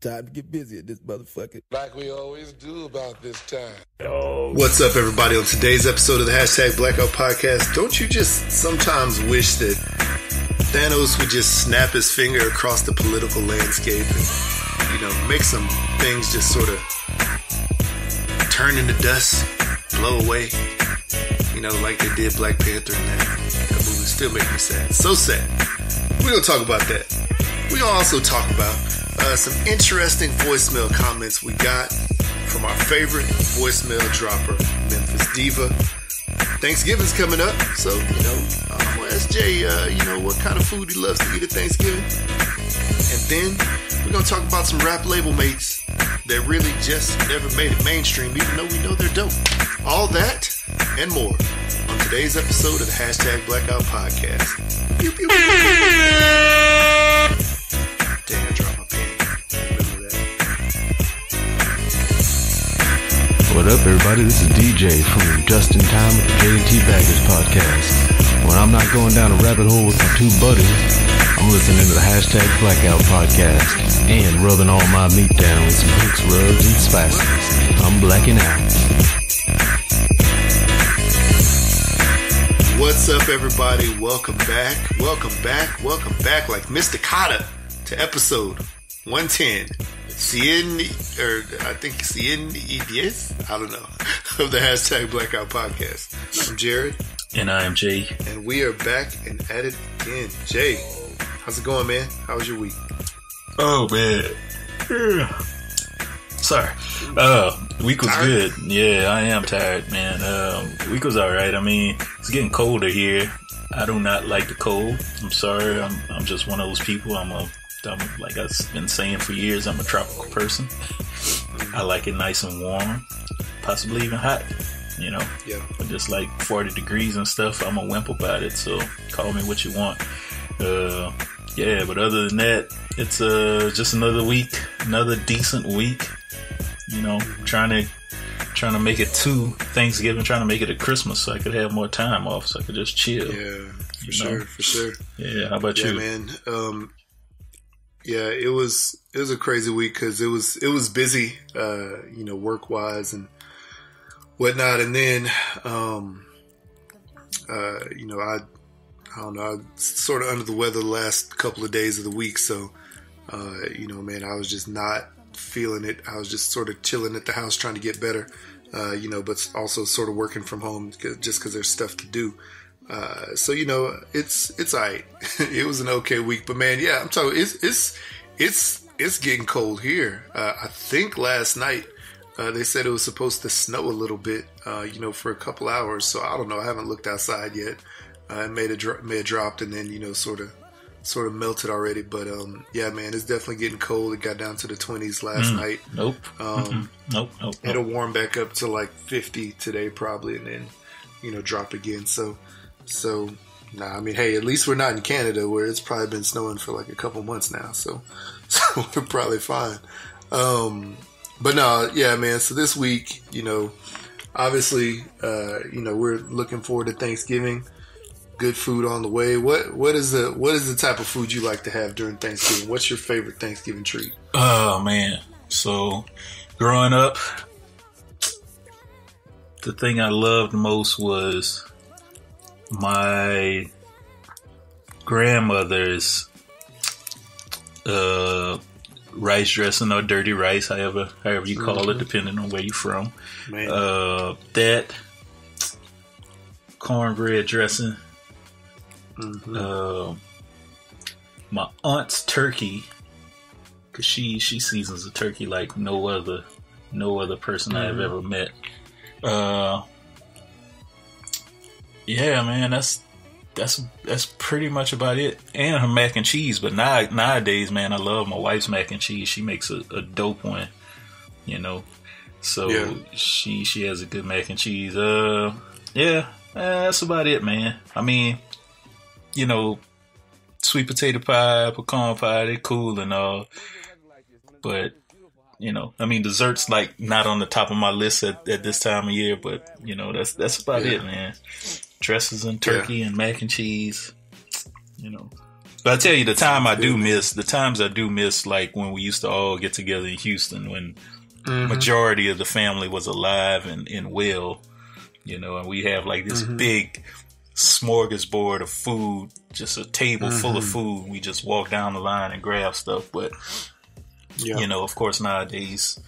time to get busy at this motherfucker. Like we always do about this time. What's up, everybody? On today's episode of the hashtag Blackout Podcast, don't you just sometimes wish that Thanos would just snap his finger across the political landscape and, you know, make some things just sort of turn into dust, blow away? You know, like they did Black Panther in that, that movie. Still make me sad. So sad. We're going to talk about that. Going to also talk about uh, some interesting voicemail comments we got from our favorite voicemail dropper, Memphis Diva. Thanksgiving's coming up, so you know, I'm gonna ask Jay, uh, you know, what kind of food he loves to eat at Thanksgiving, and then we're gonna talk about some rap label mates that really just never made it mainstream, even though we know they're dope. All that and more on today's episode of the hashtag Blackout Podcast. Pew, pew, pew. What up, everybody? This is DJ from Just in Time with the J&T Baggers podcast. When I'm not going down a rabbit hole with my two buddies, I'm listening to the hashtag Blackout podcast and rubbing all my meat down with some hooks, rubs, and spices. I'm blacking out. What's up, everybody? Welcome back. Welcome back. Welcome back, like Mr. Kotter, to episode 110. Cien, or I think yes, I don't know, of the hashtag Blackout Podcast. I'm Jared, And I am Jay. and we are back and at it again. Jay, how's it going, man? How was your week? Oh man. Sorry. Uh week was Tired? good. Yeah, I am tired, man. Um week was alright. I mean, it's getting colder here. I do not like the cold. I'm sorry. I'm I'm just one of those people. I'm a I'm, like I've been saying for years, I'm a tropical person. I like it nice and warm, possibly even hot. You know, Yeah. But just like 40 degrees and stuff, I'm a wimp about it. So call me what you want. Uh, yeah, but other than that, it's uh just another week, another decent week. You know, trying to trying to make it to Thanksgiving, trying to make it to Christmas, so I could have more time off, so I could just chill. Yeah, for You sure, know. for sure. Yeah, how about Yeah, you? man. Um, yeah, it was it was a crazy week because it was it was busy, uh, you know, work wise and whatnot. And then, um, uh, you know, I I don't know, I was sort of under the weather the last couple of days of the week, so uh, you know, man, I was just not feeling it. I was just sort of chilling at the house trying to get better, uh, you know, but also sort of working from home just because there's stuff to do. Uh, so you know, it's it's alright. it was an okay week, but man, yeah, I'm talking. It's it's it's it's getting cold here. Uh, I think last night uh, they said it was supposed to snow a little bit, uh, you know, for a couple hours. So I don't know. I haven't looked outside yet. Uh, it may have dro- may have dropped and then you know sort of sort of melted already. But um, yeah, man, it's definitely getting cold. It got down to the 20s last night. Nope. Um, Nope. Nope. It'll nope. warm back up to like 50 today probably, and then you know drop again. So, so nah. I mean, hey, at least we're not in Canada where it's probably been snowing for like a couple months now. So, so we're probably fine. Um, but no, yeah, man. So this week, you know, obviously, uh, you know, we're looking forward to Thanksgiving. Good food on the way. What what is the what is the type of food you like to have during Thanksgiving? What's your favorite Thanksgiving treat? Oh man. So growing up the thing I loved most was my grandmother's uh rice dressing or dirty rice, however however you call it, depending on where you're from. Uh that cornbread dressing. Mhm. Uh, my aunt's turkey, cause she she seasons a turkey like no other no other person I have ever met. Yeah, man, that's that's that's pretty much about it. And her mac and cheese, but now nowadays, man, I love my wife's mac and cheese. She makes a, a dope one, you know. So Yeah. she she has a good mac and cheese. Uh, yeah, uh, that's about it, man. I mean, you know, sweet potato pie, pecan pie, they're cool and all. But, you know, I mean, desserts like not on the top of my list at, at this time of year, but you know, that's that's about Yeah. it, man. Dresses and turkey and mac and cheese, you know. But I tell you, the time I do miss, the times I do miss, like when we used to all get together in Houston, when Mm-hmm. majority of the family was alive and, and well, you know, and we have like this Mm-hmm. big smorgasbord of food, just a table full of Mm-hmm. food. We just walk down the line and grab stuff. But, Yeah. you know, of course, nowadays,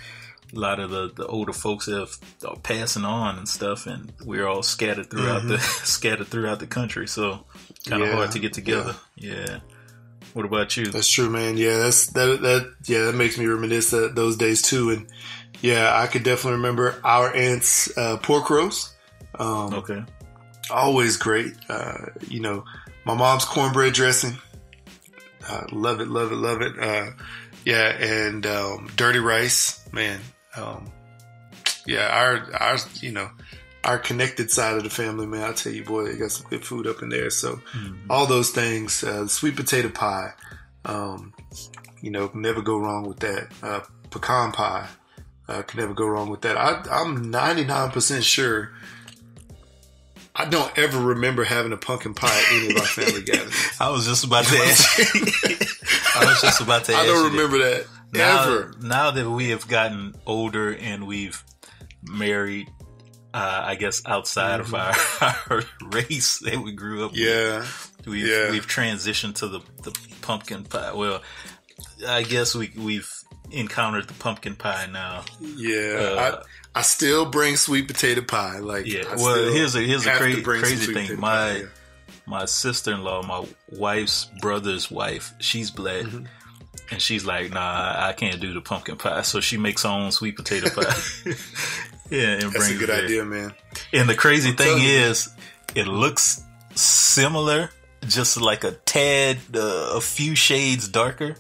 a lot of the, the older folks have are passing on and stuff, and we're all scattered throughout the scattered throughout the country. So kind of Mm-hmm. Yeah, hard to get together. Yeah. What about you? That's true, man. Yeah, that's that that yeah, that makes me reminisce that those days too. And yeah, I could definitely remember our aunt's uh, pork roast. Um, okay. always great. Uh, you know, my mom's cornbread dressing. Uh, love it, love it, love it. Uh, yeah, and um, dirty rice, man. Um, yeah, our our you know our connected side of the family, man. I tell you, boy, they got some good food up in there. So all those things, uh, sweet potato pie, um, you know, can never go wrong with that. Uh, pecan pie, uh, can never go wrong with that. I, I'm 99% sure. I don't ever remember having a pumpkin pie at any of our family gatherings. I was just about to ask. I was just about to. I don't that. remember that now, ever. Now that we have gotten older and we've married, uh, I guess outside of our, our race that we grew up, with, Yeah, we've yeah. we've transitioned to the the pumpkin pie. Well, I guess we we've encountered the pumpkin pie now. yeah. Uh, I I still bring sweet potato pie. Like, Yeah, I well, here's a- here's a cra- crazy thing. My- pie, yeah. my sister in law, my wife's brother's wife, she's black. Mm-hmm. And she's like, nah, I- can't do the pumpkin pie. So she makes her own sweet potato pie. yeah, and That's brings a good it idea, man. And the crazy thing telling you. is, it looks similar, just like a tad, uh, a few shades darker,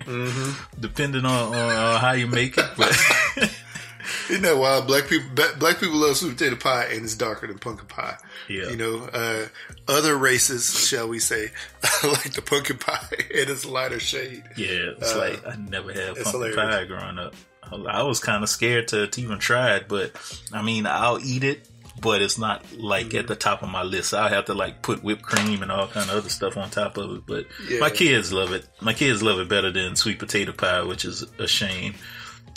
Mm-hmm. depending on, on, on how you make it. But Isn't that wild? Black people, black people love sweet potato pie, and it's darker than pumpkin pie. Yeah. You know, uh, other races, shall we say, like the pumpkin pie, and it's a lighter shade. yeah, it's Uh, like I never had pumpkin hilarious. pie growing up. I was kind of scared to, to even try it, but I mean, I'll eat it, but it's not like Mm-hmm. at the top of my list. I'll have to like put whipped cream and all kind of other stuff on top of it. But Yeah. my kids love it. My kids love it better than sweet potato pie, which is a shame.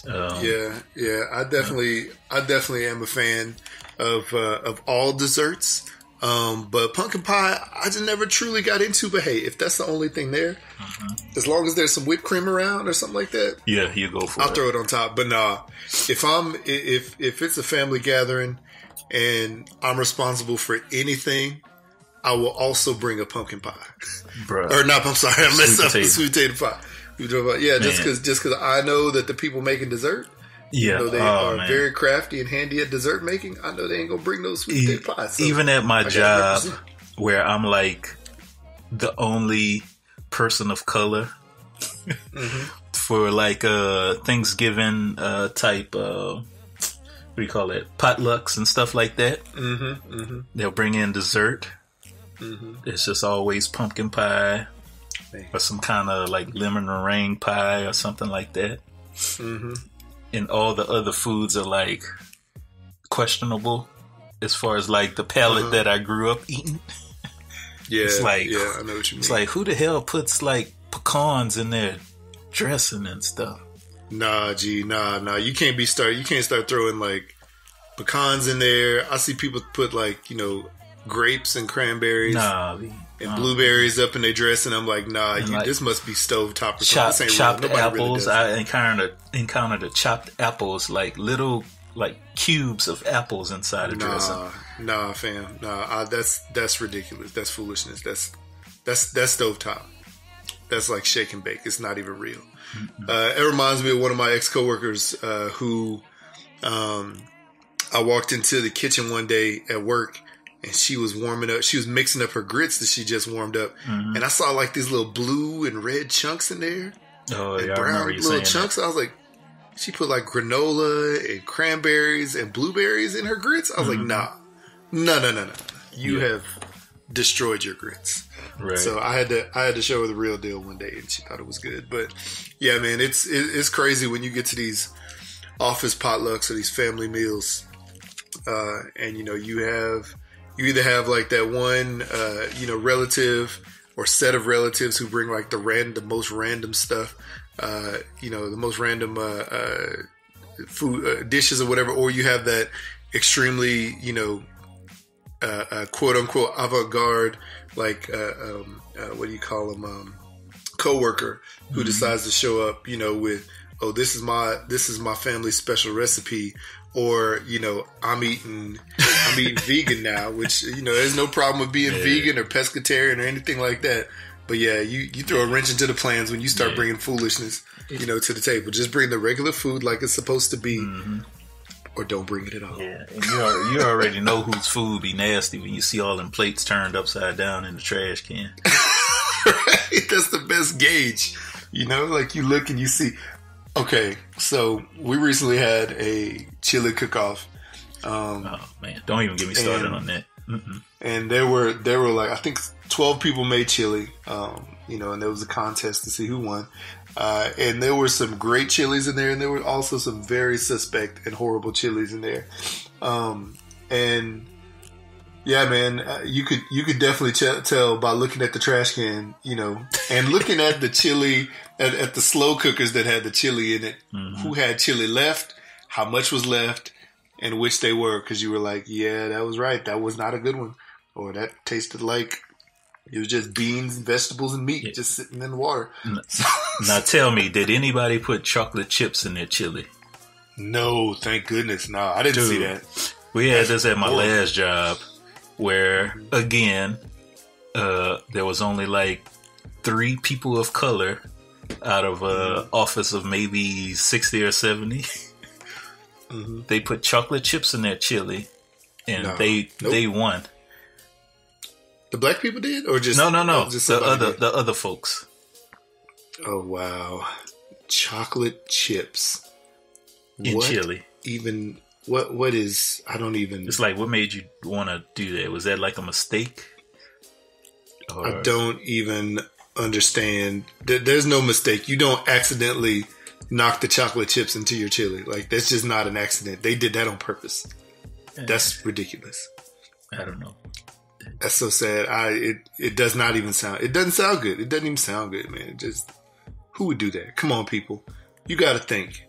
Um, Yeah, yeah. I definitely, I definitely am a fan of uh, of all desserts. Um, but pumpkin pie, I just never truly got into. But hey, if that's the only thing there, Mm-hmm. as long as there's some whipped cream around or something like that, Yeah, you go for I'll it. throw it on top. But nah, if I'm if if it's a family gathering and I'm responsible for anything, I will also bring a pumpkin pie. Bruh. or not? I'm sorry, I messed Sweet up. potato. Sweet potato pie. You about- Yeah, just because just because I know that the people making dessert, yeah, you know, they oh, are man. very crafty and handy at dessert making. I know they ain't gonna bring those sweet E- pies. So even at my job where I'm like the only person of color Mm-hmm. for like uh Thanksgiving uh type uh what do you call it potlucks and stuff like that. Mm-hmm, mm-hmm. They'll bring in dessert. It's just always pumpkin pie. Or some kind of like lemon meringue pie or something like that. Mm-hmm. And all the other foods are like questionable as far as like the palate Uh-huh. that I grew up eating. yeah, It's like- yeah, I know what you mean. It's like who the hell puts like pecans in their dressing and stuff? Nah, G, nah, nah. You can't be start. You can't start throwing like pecans in there. I see people put like you know grapes and cranberries Nah, and blueberries up in their dress, and I'm like, nah, you, like- this must be stovetop or something. chopped, This ain't chopped real. Nobody really apples. that. I encountered encountered the chopped apples, like little like cubes of apples inside a dressing. Nah, nah, fam, nah. I, that's that's ridiculous. That's foolishness. That's that's that's stovetop. That's like shake and bake. It's not even real. Uh, it reminds me of one of my ex coworkers uh, who um, I walked into the kitchen one day at work. And she was warming up. She was mixing up her grits that she just warmed up, and I saw like these little blue and red chunks in there, Oh yeah, brown remember you little saying that. chunks. I was like, she put like granola and cranberries and blueberries in her grits. I was like, nah, no, no, no, no. You Mm-hmm. Yeah. have destroyed your grits. Right. So I had to I had to show her the real deal one day, and she thought it was good. But yeah, man, it's it, it's crazy when you get to these office potlucks or these family meals, uh, and you know you have you either have like that one uh, you know relative or set of relatives who bring like the random, the most random stuff, uh, you know, the most random uh, uh, food uh, dishes or whatever, or you have that extremely, you know, uh, uh, quote unquote avant garde, like uh, um, uh, what do you call them, um, coworker who decides to show up, you know, with oh this is my this is my family's special recipe, or you know I'm eating I'm eating vegan now, which you know there's no problem with being vegan or pescatarian or anything like that. But yeah, you, you throw a wrench into the plans when you start Yeah. bringing foolishness, you know, to the table. Just bring the regular food like it's supposed to be, mm-hmm. or don't bring it at all. Yeah, and you, al- you already know whose food be nasty when you see all them plates turned upside down in the trash can. right? That's the best gauge. You know, like you look and you see. Okay, so we recently had a chili cook-off, Oh man, don't even get me started And- on that. Mm-mm. and there were there were like I think twelve people made chili. Um, you know, and there was a contest to see who won. Uh, and there were some great chilies in there, and there were also some very suspect and horrible chilies in there. Um, and yeah, man, uh, you could you could definitely ch- tell by looking at the trash can, you know, and looking at the chili at, at the slow cookers that had the chili in it, who had chili left, how much was left, and which they were, because you were like, yeah, that was right, that was not a good one, or that tasted like it was just beans, and vegetables, and meat just sitting in the water. Now tell me, did anybody put chocolate chips in their chili? No, thank goodness, no, I didn't see that. We had this at my last job, where again, uh, there was only like three people of color out of a office of maybe sixty or 70 mm-hmm. They put chocolate chips in their chili, and No. they Nope. they won. The black people did, or just No, no, no. just the other did? the other folks. Oh wow, chocolate chips In What chili. Even what? What is? I don't even. It's like, what made you want to do that? Was that like a mistake? Or, I don't even understand. that There's no mistake. You don't accidentally knock the chocolate chips into your chili. Like that's just not an accident. They did that on purpose. That's ridiculous. I don't know. That's so sad. I it it does not even sound. It doesn't sound good. It doesn't even sound good, man. It just who would do that? Come on, people. You got to think.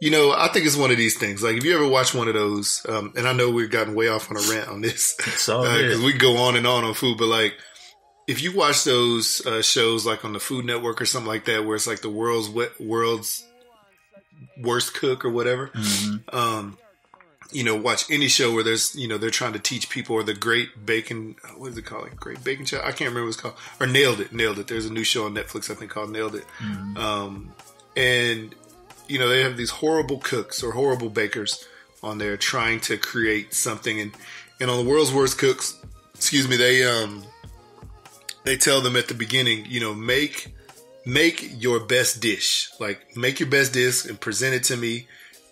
You know, I think it's one of these things. Like if you ever watch one of those, um, and I know we've gotten way off on a rant on this because good. we go on and on on food, but like if you watch those uh, shows like on the Food Network or something like that, where it's like the world's wet, world's worst cook or whatever, Mhm. um, you know, watch any show where there's, you know, they're trying to teach people or the Great Bacon, what is it called? Like Great Bacon Show? I can't remember what it's called. Or Nailed It, Nailed It. There's a new show on Netflix, I think, called Nailed It. Um, and, you know, they have these horrible cooks or horrible bakers on there trying to create something. And, and on the world's worst cooks, excuse me, they, um, they tell them at the beginning, you know, make, make your best dish. Like, make your best dish and present it to me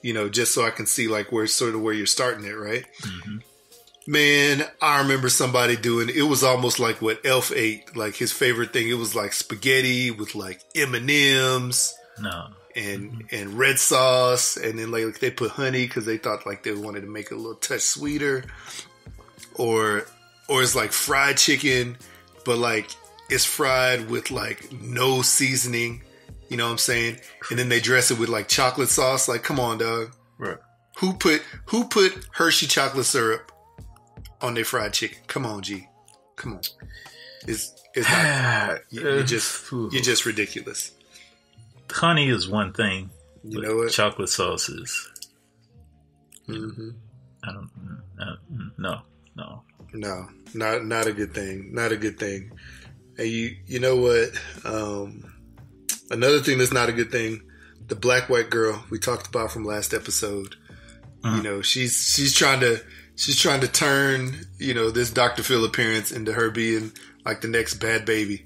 you know, just so I can see like where sort of where you're starting it, right? Mm-hmm. Man, I remember somebody doing it was almost like what Elf ate, like his favorite thing. It was like spaghetti with like M and M's No. and mm-hmm. and red sauce, and then like they put honey because they thought like they wanted to make it a little touch sweeter, or or it's like fried chicken, but like it's fried with like no seasoning. You know what I'm saying? And then they dress it with like chocolate sauce. Like, come on, dog. Right. Who put who put Hershey chocolate syrup on their fried chicken? Come on, G. Come on. It's it's not. You're just you're just ridiculous. Honey is one thing. You know what? Chocolate sauce is. hmm I don't. Uh, no. No. No, not not a good thing. Not a good thing. And you you know what? Um, another thing that's not a good thing. The black white girl we talked about from last episode. You know, she's she's trying to she's trying to turn you know this Dr. Phil appearance into her being like the next Bhad Bhabie.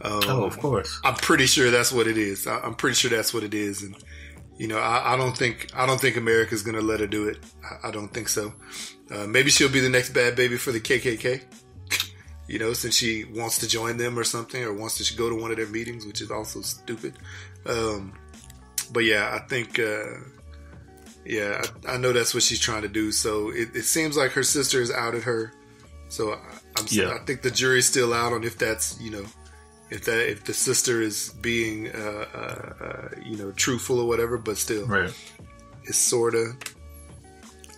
Um, Oh, of course. I'm pretty sure that's what it is. I, I'm pretty sure that's what it is, and you know, I, I don't think I don't think America's gonna let her do it. I, I don't think so. Uh, maybe she'll be the next Bhad Bhabie for the KKK. you know, since she wants to join them or something, or wants to go to one of their meetings, which is also stupid. Um, but yeah, I think. Uh, yeah, I, I know that's what she's trying to do. So it, it seems like her sister has outed her. So I, I'm, Yeah. I think the jury's still out on if that's you know if that if the sister is being uh, uh, uh, you know truthful or whatever, but still, Right. it's sort of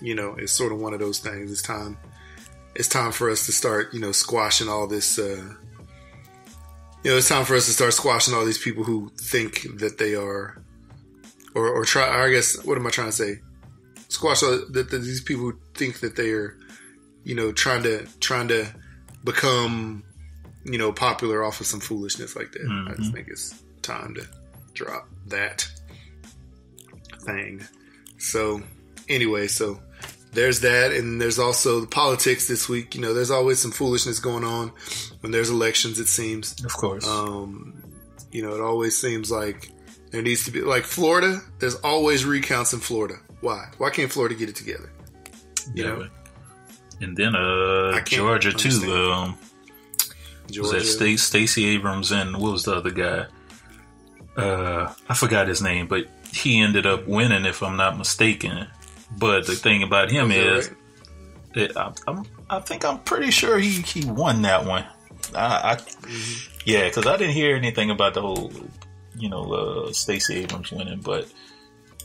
you know it's sort of one of those things. It's time. It's time for us to start, you know, squashing all this. Uh, you know, it's time for us to start squashing all these people who think that they are, or or try. I guess what am I trying to say? Squash all that, that these people who think that they are, you know, trying to trying to become, you know, popular off of some foolishness like that. I just think it's time to drop that thing. So, anyway, so there's that, and there's also the politics this week. You know, there's always some foolishness going on when there's elections. It seems. Of course. Um, you know, it always seems like there needs to be like Florida. There's always recounts in Florida. Why? Why can't Florida get it together? You yeah. know, And then uh Georgia too. understand. Um was that Sta- Stacey Abrams and what was the other guy? Uh I forgot his name, but he ended up winning if I'm not mistaken. But the thing about him Is right? that I, I'm, I think I'm pretty sure he, he won that one. I, I Mm-hmm. yeah, because I didn't hear anything about the whole, you know, uh, Stacey Abrams winning, but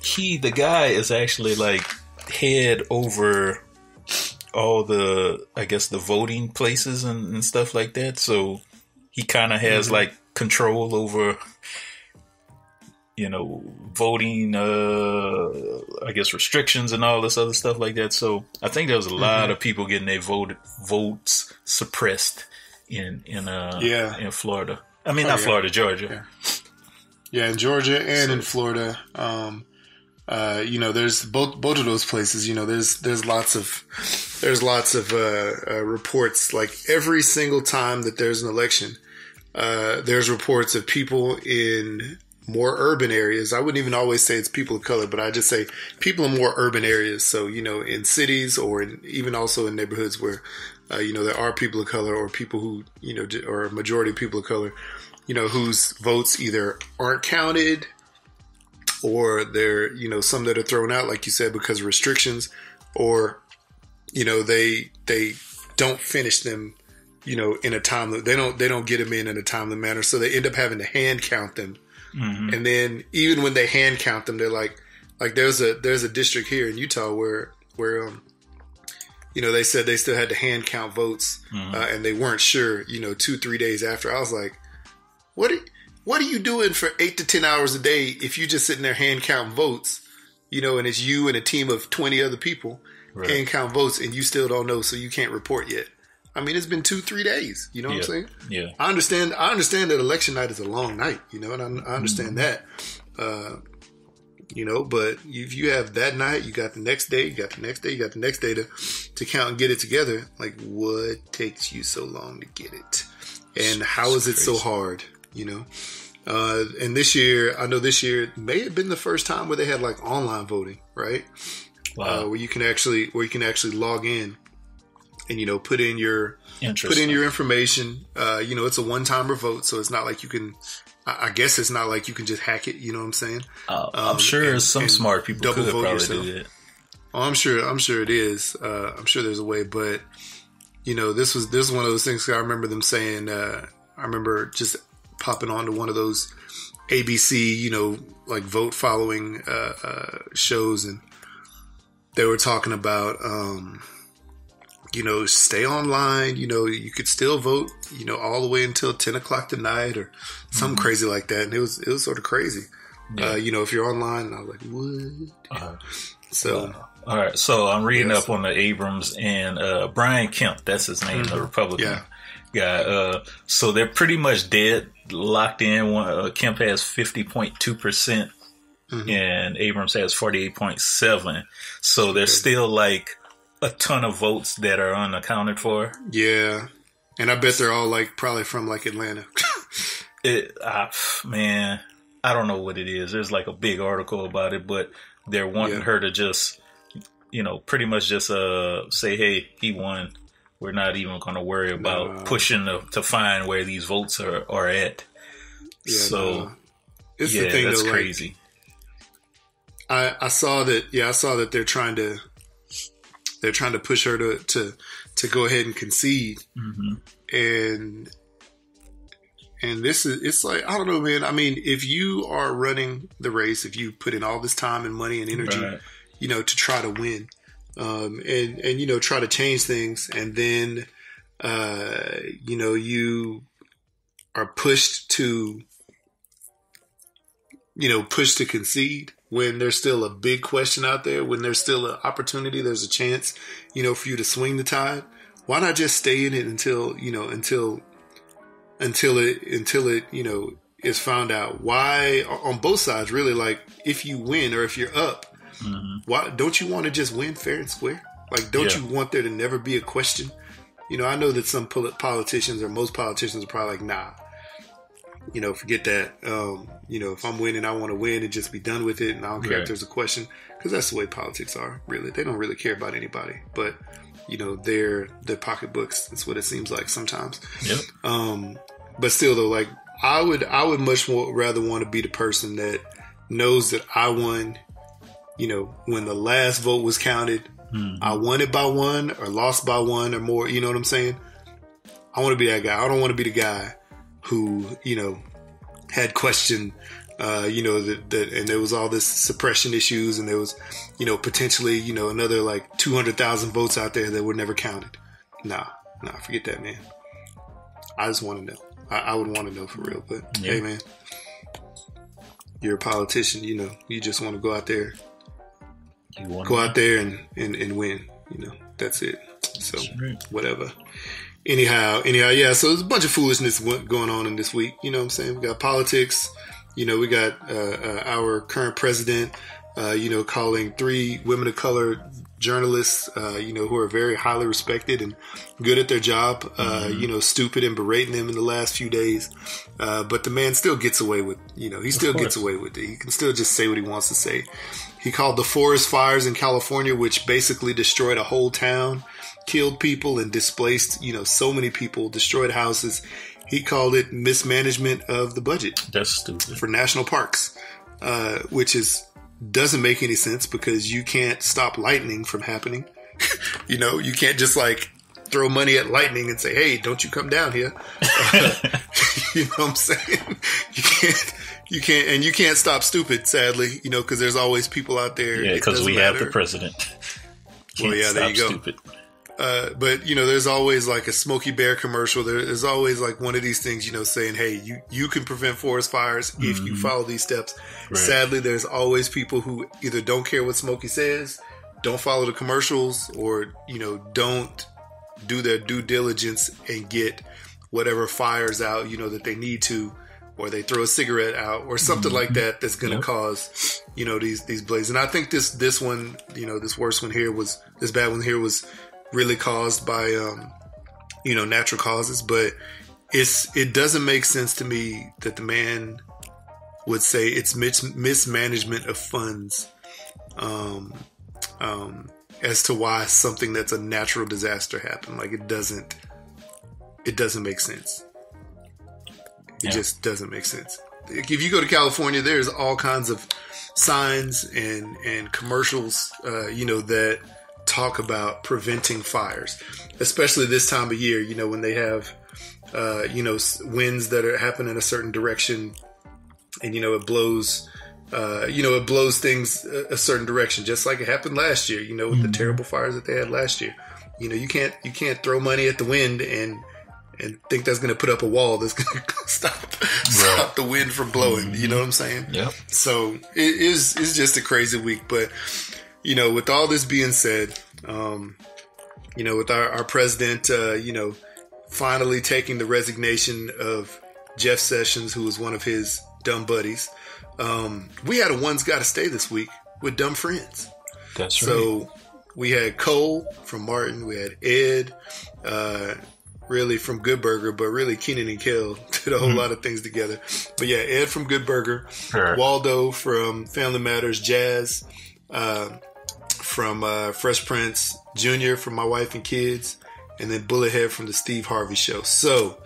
he, the guy, is actually like head over all the, I guess, the voting places and, and stuff like that. So he kind of has like control over, you know, voting, uh, I guess, restrictions and all this other stuff like that. So I think there was a lot of people getting their vote votes suppressed in in uh Yeah. in Florida. I mean, Oh, not yeah. Florida, Georgia. Yeah, in Georgia and in Florida. Um, uh, you know, there's both both of those places. You know, there's there's lots of there's lots of uh, uh, reports. Like every single time that there's an election, uh, there's reports of people in more urban areas. I wouldn't even always say it's people of color, but I just say people in more urban areas. So you know, in cities or in, even also in neighborhoods where uh, you know there are people of color or people who you know or a majority of people of color you know, whose votes either aren't counted or they're, you know, some that are thrown out, like you said, because of restrictions, or, you know, they they don't finish them, you know, in a timely they don't they don't get them in in a timely manner. So they end up having to hand count them. And then even when they hand count them, they're like like there's a there's a district here in Utah where where um you know they said they still had to hand count votes uh, and they weren't sure you know two three days after. I was like what are, what are you doing for eight to ten hours a day if you just sitting there hand counting votes you know and it's you and a team of 20 other people Right. hand count votes and you still don't know so you can't report yet i mean it's been two three days you know what i'm saying Yeah. I understand. I understand that election night is a long night, you know, and I, I understand that. Uh, you know, but if you have that night, you got the next day, you got the next day, you got the next day to to count and get it together. Like, what takes you so long to get it, and how is it so hard? You know. Uh, and this year, I know this year may have been the first time where they had like online voting, right? Uh, Wow. where you can actually where you can actually log in and you know put in your put in your information. Uh, you know, it's a one timer vote, so it's not like you can. I guess it's not like you can just hack it. You know what I'm saying? Uh, I'm um, sure and- some and smart people double could vote probably yourself. do that. Oh, I'm sure. I'm sure it is. Uh, I'm sure there's a way, but you know, this was this is one of those things. I remember them saying. Uh, I remember just popping onto one of those ABC, you know, like vote following uh, uh, shows, and they were talking about, um, you know, stay online. You know, you could still vote. You know, all the way until ten o'clock tonight, or something crazy like that. And it was it was sort of crazy. Uh, you know, if you're online, and I was like, what? Uh, So. All right, so I'm reading Yes. up on the Abrams and uh, Brian Kemp. That's his name, the Republican Mm-hmm. Yeah. guy. Uh, so they're pretty much dead, locked in. One, uh, Kemp has fifty point two percent, Mm-hmm. and Abrams has forty eight point seven. So there's still like a ton of votes that are unaccounted for. Yeah. And I bet they're all like probably from like Atlanta. It, uh, man, I don't know what it is. There's like a big article about it, but they're wanting Yeah. her to just, you know, pretty much just uh say, "Hey, he won." We're not even going to worry about No. pushing to, to find where these votes are, are at. Yeah, so no. it's yeah, the thing that's though, like, crazy. I, I saw that yeah, I saw that they're trying to they're trying to push her to to, to go ahead and concede. hmm And and this is it's like I don't know, man. I mean, if you are running the race, if you put in all this time and money and energy, Right. you know, to try to win, um, and and you know, try to change things, and then uh, you know, you are pushed to you know, pushed to concede when there's still a big question out there, when there's still an opportunity, there's a chance, you know, for you to swing the tide. Why not just stay in it until, you know, until, until it, until it, you know, is found out? Why, on both sides, really, like, if you win or if you're up, mm-hmm. why don't you want to just win fair and square? Like, don't Yeah. you want there to never be a question? You know, I know that some politicians or most politicians are probably like, nah, you know, forget that. Um, you know, if I'm winning, I want to win and just be done with it. And I don't care Right. if there's a question because that's the way politics are. Really, they don't really care about anybody. But you know, their their pocketbooks. That's what it seems like sometimes. Yep. Um, but still, though, like I would, I would much more rather want to be the person that knows that I won. You know, when the last vote was counted, I won it by one or lost by one or more. You know what I'm saying? I want to be that guy. I don't want to be the guy who, you know, had questioned, uh, you know, that, that, and there was all this suppression issues and there was, you know, potentially, you know, another like 200,000 votes out there that were never counted. Nah, nah, forget that, man. I just want to know. I, I would want to know for real, but Yeah. hey, man, you're a politician, you know, you just want to go out there, You want go out there and, and, and win, you know, that's it. So right. whatever. Anyhow, anyhow, yeah. So there's a bunch of foolishness going on in this week. You know what I'm saying? We got politics. You know, we got uh, uh, our current president. Uh, you know, calling three women of color journalists. Uh, you know, who are very highly respected and good at their job. Uh, you know, stupid and berating them in the last few days. Uh, but the man still gets away with. You know, he still gets away with it. He can still just say what he wants to say. He called the forest fires in California, which basically destroyed a whole town, killed people and displaced, you know, so many people, destroyed houses. He called it mismanagement of the budget That's stupid. for national parks, uh, which is doesn't make any sense because you can't stop lightning from happening. you know, you can't just like throw money at lightning and say, "Hey, don't you come down here." you know what I'm saying? You can't, you can't, and you can't stop stupid. Sadly, you know, because there's always people out there. Yeah, because we have the president. Well, yeah, there you go. Stupid. Uh, but you know, there's always like a Smokey Bear commercial. There's always like one of these things, you know, saying, "Hey, you you can prevent forest fires if you follow these steps." Mm-hmm. Right. Sadly, there's always people who either don't care what Smokey says, don't follow the commercials, or you know, don't do their due diligence and get whatever fires out, you know, that they need to, or they throw a cigarette out or something like that that's going to Yep. cause, you know, these these blazes. And I think this this one, you know, this worst one here was this bad one here was really caused by um, you know, natural causes, but it's it doesn't make sense to me that the man would say it's mis- mismanagement of funds um, um, as to why something that's a natural disaster happened. Like it doesn't, it doesn't make sense. It Yeah. just doesn't make sense. If you go to California, there's all kinds of signs and and commercials, uh, you know, that talk about preventing fires, especially this time of year. You know, when they have, uh, you know, winds that are happen in a certain direction, and you know it blows uh, you know it blows things a, a certain direction just like it happened last year you know with the terrible fires that they had last year you know you can't you can't throw money at the wind and and think that's going to put up a wall that's going to stop stop the wind from blowing you know what i'm saying Yep. so it is it's just a crazy week but you know with all this being said um you know with our, our president uh you know finally taking the resignation of jeff sessions who was one of his dumb buddies um we had a one's gotta stay this week with dumb friends That's right. so we had Cole from Martin, we had Ed, uh, really from Good Burger, but really Keenan and Kel did a whole lot of things together. But yeah, Ed from Good Burger, Right. Waldo from Family Matters, Jazz uh, from uh, Fresh Prince, Junior from My Wife and Kids, and then Bullethead from the Steve Harvey Show. So,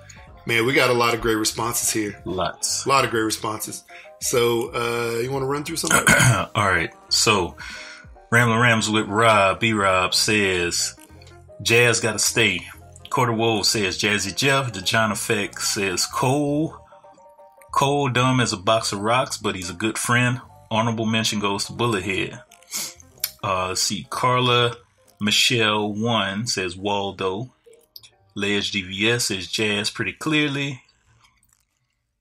man, we got a lot of great responses here. Lots. A lot of great responses. So, uh, you want to run through some? All right. So, Ramblin' Rams with Rob, B Rob says, Jazz gotta stay. Quarter Wolf says Jazzy Jeff. The John Effect says Cole. Cole dumb as a box of rocks, but he's a good friend. Honorable mention goes to Bullethead. Uh, see, Carla Michelle one says Waldo. Ledge DVS says Jazz pretty clearly.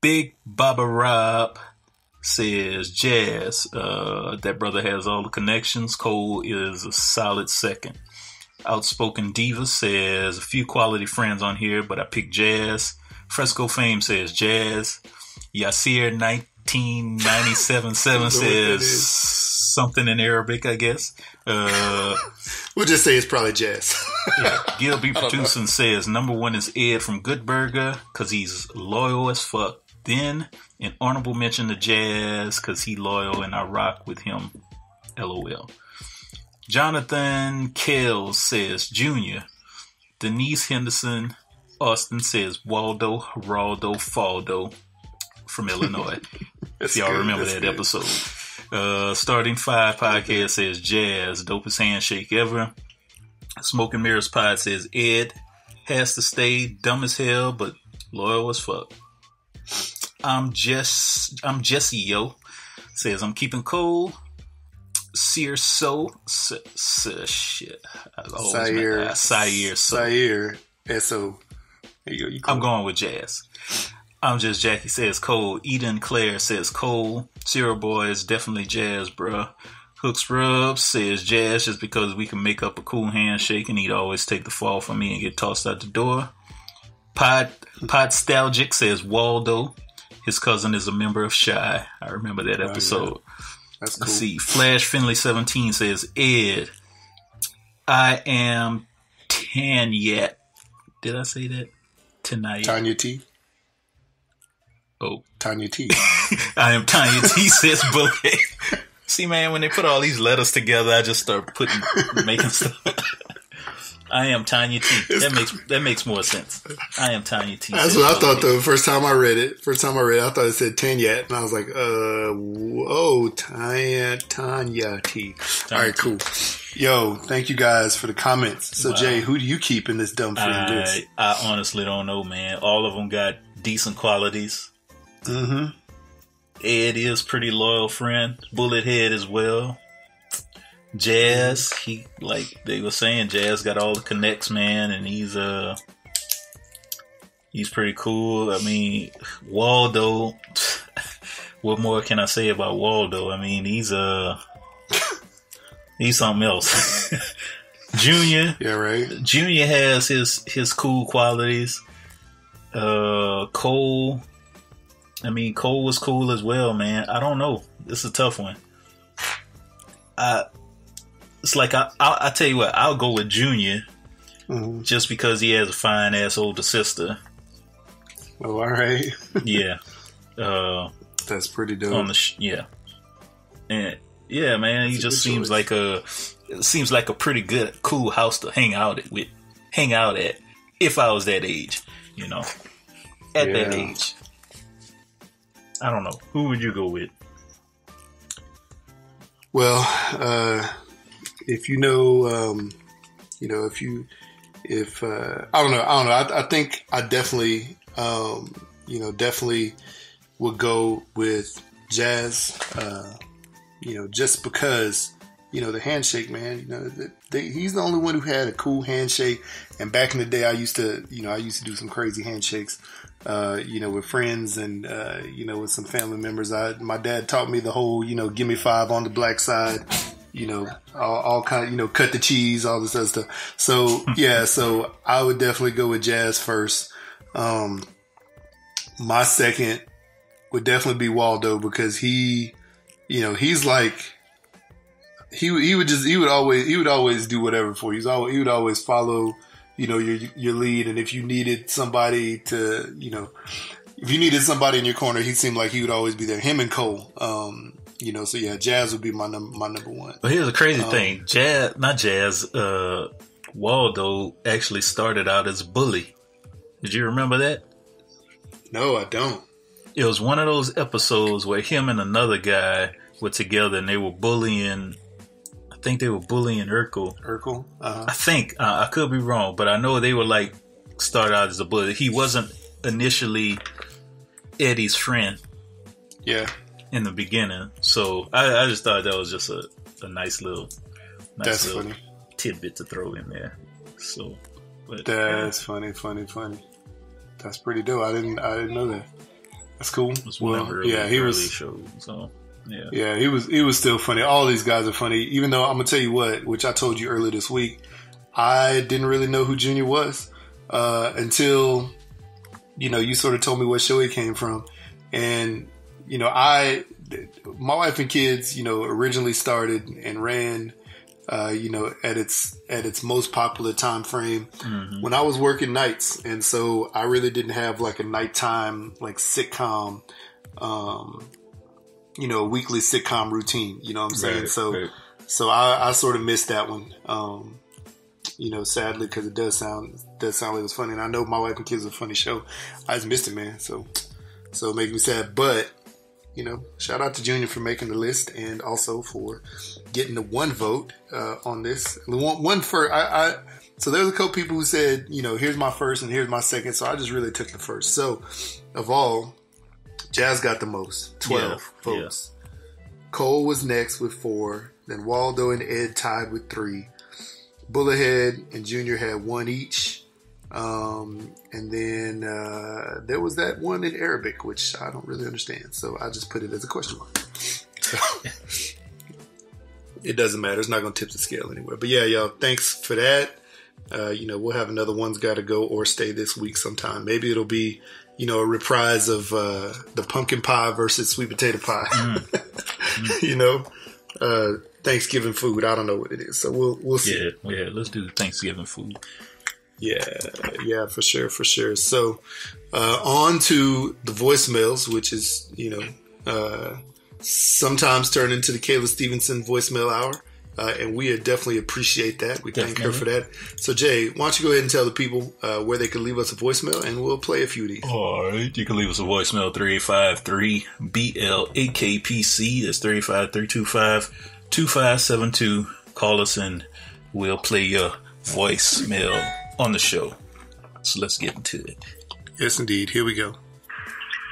Big Baba Rob says Jazz. Uh, that brother has all the connections. Cole is a solid second. Outspoken Diva says a few quality friends on here, but I picked Jazz. Fresco Fame says Jazz. Yasir 1997 7 Don't know what that says. Something in Arabic, I guess. Uh, We'll just say it's probably jazz. Gil B. Producing says number one is Ed from Good Burger because he's loyal as fuck. Then an honorable mention to Jazz because he loyal and I rock with him. LOL. Jonathan Kells says Junior. Denise Henderson Austin says Waldo Geraldo Faldo from Illinois. if y'all good, remember that good. episode. Uh, Starting Five podcast says Jazz, dopest handshake ever. Smoking Mirrors Pod says Ed has to stay dumb as hell, but loyal as fuck. I'm just I'm Jesse Yo says I'm keeping cool. Sear so S- S- shit. Sire. that. Sire so. Sayer. S-O. There you go. You I'm going with Jazz. I'm just Jackie says Cole. Eden Claire says Cole. Zero Boy is definitely Jazz, bruh. Hooks Rub says Jazz just because we can make up a cool handshake and he'd always take the fall for me and get tossed out the door. Pod Podstalgic says Waldo. His cousin is a member of Shy. I remember that oh, episode. That's cool. Let's see. Flash Finley 17 says, Ed, I am Tanyet. Did I say that? Tonight. Tanya T. Oh. Tanya T. I am Tanya T says bullet. See, man, when they put all these letters together, I just start putting, making stuff. I am Tanya T. That makes that makes more sense. I am Tanya T. That's what I thought though. First time I read it, first time I read it, I thought it said Tanya, and I was like, uh, whoa, Tanya, Tanya T. All right, cool. Yo, thank you guys for the comments. So Jay, who do you keep in this dumb friend list? I, I honestly don't know, man. All of them got decent qualities. Mm-hmm. Ed is pretty loyal friend. Bullet Head as well. Jazz, he like they were saying, Jazz got all the connects, man, and he's uh he's pretty cool. I mean, Waldo. what more can I say about Waldo? I mean, he's uh he's something else. Junior, Yeah, right. Junior has his his cool qualities. Uh, Cole. I mean, Cole was cool as well, man. I don't know. It's a tough one. I. It's like I. I, I tell you what. I'll go with Junior, Mhm. just because he has a fine ass older sister. Oh, all right. Yeah. uh, That's pretty dope. on the sh- yeah, and yeah, man, he That's a just seems choice. like a seems like a pretty good, cool house to hang out at with, hang out at. If I was that age, you know, at that age, I don't know. Who would you go with? Well, uh, if you know, um, you know, if you, if uh, I don't know, I don't know. I, I think I definitely, um, you know, definitely would go with Jazz. Uh, you know, just because you know the handshake, man. You know, the, they, he's the only one who had a cool handshake. And back in the day, I used to, you know, I used to do some crazy handshakes. Uh, you know, with friends and uh, you know, with some family members. I my dad taught me the whole, you know, give me five on the black side. You know, all, all kind of, you know, cut the cheese, all this other stuff. So yeah, so I would definitely go with Jazz first. Um, my second would definitely be Waldo because he, you know, he's like, he he would just he would always he would always do whatever for you. He's always, he would always follow, you know, your your lead. And if you needed somebody to, you know, if you needed somebody in your corner, he seemed like he would always be there. Him and Cole, um, you know. So yeah, Jazz would be my number my number one. But here's a crazy Um, thing: Jazz, not Jazz. Uh, Waldo actually started out as a bully. Did you remember that? No, I don't. It was one of those episodes where him and another guy were together and they were bullying. Think they were bullying Urkel. Urkel. Uh, I think uh, I could be wrong, but I know they were like started out as a bully. He wasn't initially Eddie's friend Yeah, in the beginning. So I, I just thought that was just a, a nice little, nice that's little funny. tidbit to throw in there. So, but That's funny, funny, funny. That's pretty dope. I didn't, I didn't know that. That's cool. it was one of Well, early, yeah, he early was. shows. So yeah, Yeah, he was. He was still funny. All these guys are funny. Even though I'm gonna tell you what, which I told you earlier this week, I didn't really know who Junior was uh, until you know you sort of told me what show he came from, and you know I, my wife and kids, you know, originally started and ran. Uh, you know, at its at its most popular time frame when I was working nights, and so I really didn't have like a nighttime like sitcom, um, you know, weekly sitcom routine. You know what I'm saying? Right, so, right. so I, I sort of missed that one. Um, you know, sadly, because it does sound does sound like it was funny, and I know my wife and kids is a funny show. I just missed it, man. So, so it makes me sad. But you know, shout out to Junior for making the list, and also for getting the one vote uh, on this. The One, one for I, I. So there's a couple people who said, you know, here's my first and here's my second. So I just really took the first. So of all, Jazz got the most, twelve Yeah, votes. Cole was next with four. Then Waldo and Ed tied with three. Bullethead and Junior had one each. Um, and then uh, there was that one in Arabic, which I don't really understand. So I just put it as a question mark. So it doesn't matter. It's not going to tip the scale anywhere. But yeah, y'all, thanks for that. Uh, you know, we'll have another one's got to go or stay this week sometime. Maybe it'll be, you know, a reprise of uh, the pumpkin pie versus sweet potato pie. you know, uh, Thanksgiving food. I don't know what it is, so we'll we'll see. yeah, yeah. Let's do the Thanksgiving food. Yeah, yeah, for sure, for sure. So, uh, on to the voicemails, which is, you know, uh, sometimes turn into the Kayla Stevenson voicemail hour. Uh, and we definitely appreciate that. We thank her for that. So, Jay, why don't you go ahead and tell the people uh, where they can leave us a voicemail, and we'll play a few of these. All right. You can leave us a voicemail 3853 BLAKPC. That's 35325 2572. Call us and we'll play your voicemail on the show. So let's get into it. Yes, indeed. Here we go.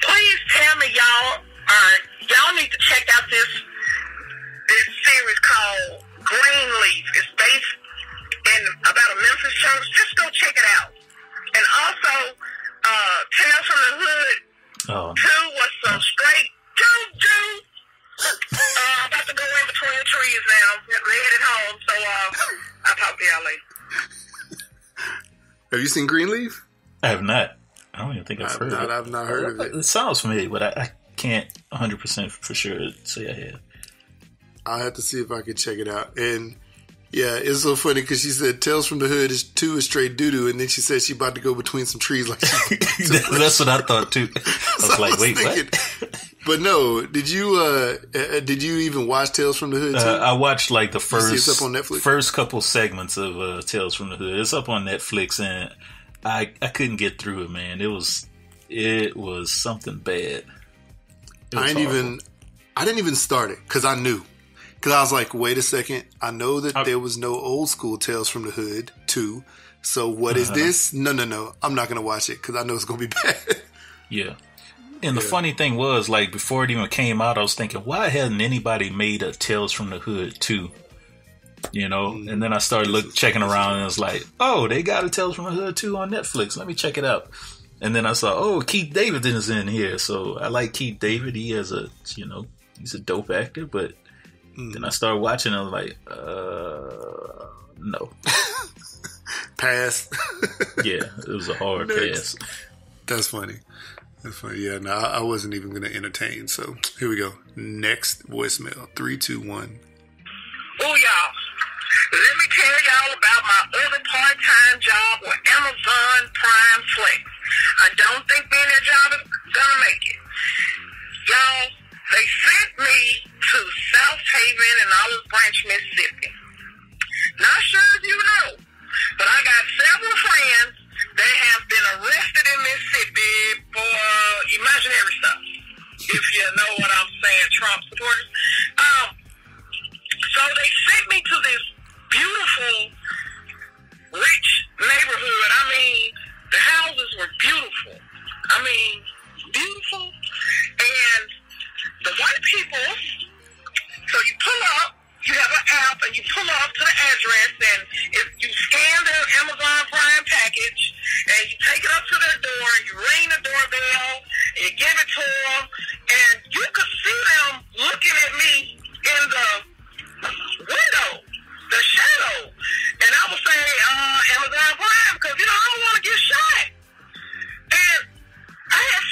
please tell me y'all are y'all need to check out this this series called Greenleaf. It's based in about a Memphis church. Just go check it out. And also, uh, Tales from the Hood Oh, Two was some straight juju. Uh, I'm about to go in between the trees now. I'm headed home, so uh, I'll talk to y'all later. Have you seen Greenleaf? I have not. I don't even think I've I've heard not, it. I've not heard of it. It sounds familiar, but I, I can't 100% for sure say I have. I'll have to see if I can check it out. And yeah, it's so funny because she said Tales from the Hood is two is straight doo doo, and then she said she about to go between some trees like That's what I thought too. I was So like, wait, what? But no, did you uh uh, did you even watch Tales from the Hood too? Uh, I watched like the first up on Netflix? first couple segments of uh, Tales from the Hood. It's up on Netflix, and I I couldn't get through it, man. It was it was something bad. It I was ain't horrible. even I didn't even start it because I knew because I was like, wait a second, I know that I- there was no old school Tales from the Hood too. So what is Uh-huh. this? No, no, no. I'm not gonna watch it because I know it's gonna be bad. Yeah. And the funny thing was, like, before it even came out, I was thinking, why hasn't anybody made a Tales from the Hood 2? You know? Mm-hmm. And then I started look checking around and it was like, oh, they got a Tales from the Hood 2 on Netflix. Let me check it out. And then I saw, oh, Keith David is in here. So I like Keith David. He has a, you know, he's a dope actor. But Mm. then I started watching and I was like, uh, no. Pass. Yeah, it was a hard Next. pass. That's funny. That's funny. Yeah, no, I I wasn't even going to entertain. So here we go. Next voicemail three, two, one. Ooh, y'all. Let me tell y'all about my other part-time job with Amazon Prime Flex. I don't think being that job is gonna make it. Y'all, they sent me to Southaven and Olive Branch, Mississippi. Not sure if you know, but I got several friends that have been arrested in Mississippi for imaginary stuff. If you know what I'm saying, Trump supporters. Um, so they sent me to this beautiful, rich neighborhood. I mean, the houses were beautiful. I mean, beautiful. The white people, so you pull up, you have an app, and you pull up to the address, and if you scan the Amazon Prime package, and you take it up to their door, and you ring the doorbell, and you give it to them, and you could see them looking at me in the window, the shadow, and I would say, uh, Amazon Prime, because, you know, I don't want to get shot. And I had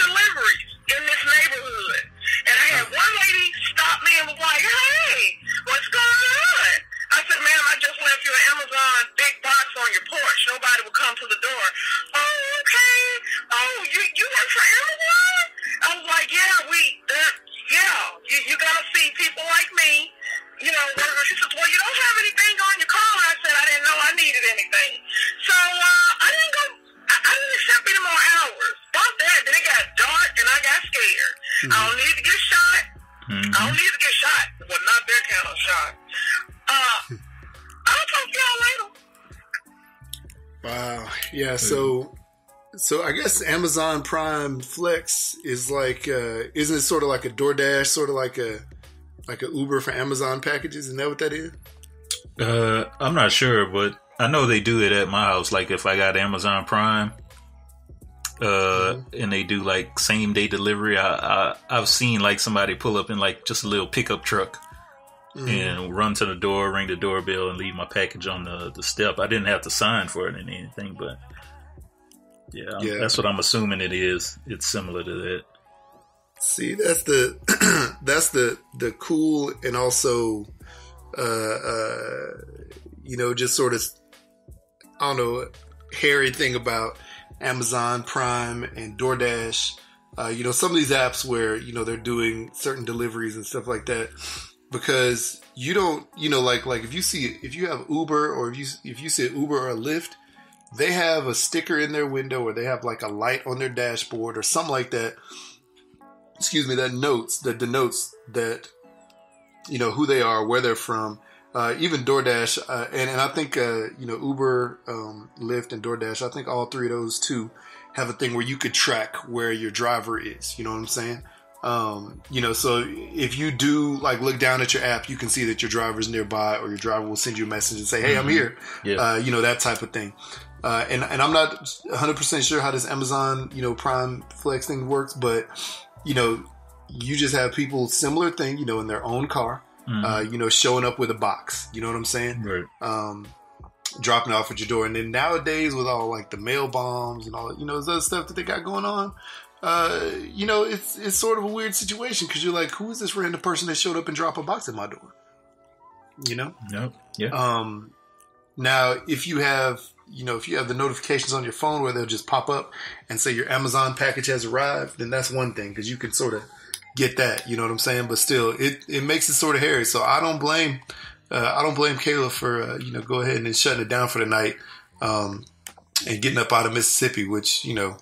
47 deliveries in this neighborhood. And I had one lady stop me and was like, hey, what's going on? I said, ma'am, I just left you an Amazon big box on your porch. Nobody will come to the door. Oh, okay. Oh, you, you work for Amazon? I was like, yeah, we, uh, yeah, you, you gotta see people like me, you know, workers. She says, well, you don't have anything on your car. I said, I didn't know I needed anything. So, uh, I didn't go, I, I didn't accept any more hours. Bump that. Then it got dark and I got scared. I don't need to get shot. I don't need to get shot. Well, not their kind of shot. Uh, I'll talk to y'all later. Wow. Yeah. So, so I guess Amazon Prime Flex is like, uh, isn't it sort of like a DoorDash, sort of like a, like a Uber for Amazon packages? Isn't that what that is? Uh, I'm not sure, but I know they do it at my house. Like if I got Amazon Prime, uh, and they do like same day delivery. I, I I've seen like somebody pull up in like just a little pickup truck and run to the door, ring the doorbell, and leave my package on the the step. I didn't have to sign for it and anything, but yeah, Yeah. that's what I'm assuming it is. It's similar to that. See, that's the that's the the cool and also uh uh you know just sort of I don't know hairy thing about Amazon Prime and DoorDash. Uh, you know, some of these apps where you know they're doing certain deliveries and stuff like that because you don't you know like like if you see if you have Uber or if you if you see Uber or Lyft they have a sticker in their window or they have like a light on their dashboard or something like that excuse me, that notes that denotes that you know who they are, where they're from. Uh, even DoorDash, uh, and and I think uh, you know Uber, um, Lyft, and DoorDash. I think all three of those too have a thing where you could track where your driver is. You know what I'm saying? Um, you know, so if you do like look down at your app, you can see that your driver's nearby, or your driver will send you a message and say, "Hey, I'm here." Yeah. Uh, you know that type of thing. Uh, and and I'm not 100 percent sure how this Amazon you know Prime Flex thing works, but you know, you just have people similar thing, you know, in their own car, uh, you know, showing up with a box. You know what I'm saying? Right. Um, dropping off at your door. And then nowadays, with all like the mail bombs and all, you know, other stuff that they got going on, uh, you know, it's it's sort of a weird situation because you're like, who is this random person that showed up and dropped a box at my door? You know. Yep. Yeah. Um, now, if you have, you know, if you have the notifications on your phone where they'll just pop up and say your Amazon package has arrived, then that's one thing because you can sort of get that. You know what I'm saying? But still, it it makes it sort of hairy. So I don't blame, uh, I don't blame Kayla for uh, you know go ahead and shutting it down for the night, um, and getting up out of Mississippi, which you know.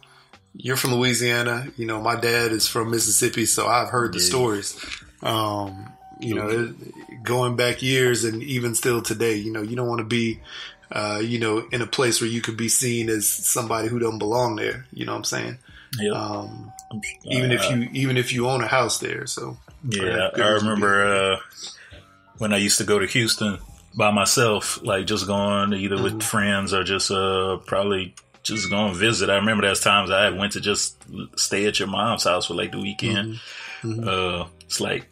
You're from Louisiana, you know. My dad is from Mississippi, so I've heard the Yeah. stories. Um, you know, it, going back years and even still today, you know, you don't want to be, uh, you know, in a place where you could be seen as somebody who don't belong there. You know what I'm saying? Yep. Um, even if you even if you own a house there. So Yeah, I remember uh, when I used to go to Houston by myself, like just going either Mm-hmm. with friends or just uh, probably just going to visit. I remember there's times I went to just stay at your mom's house for like the weekend. Mm-hmm. Uh, it's like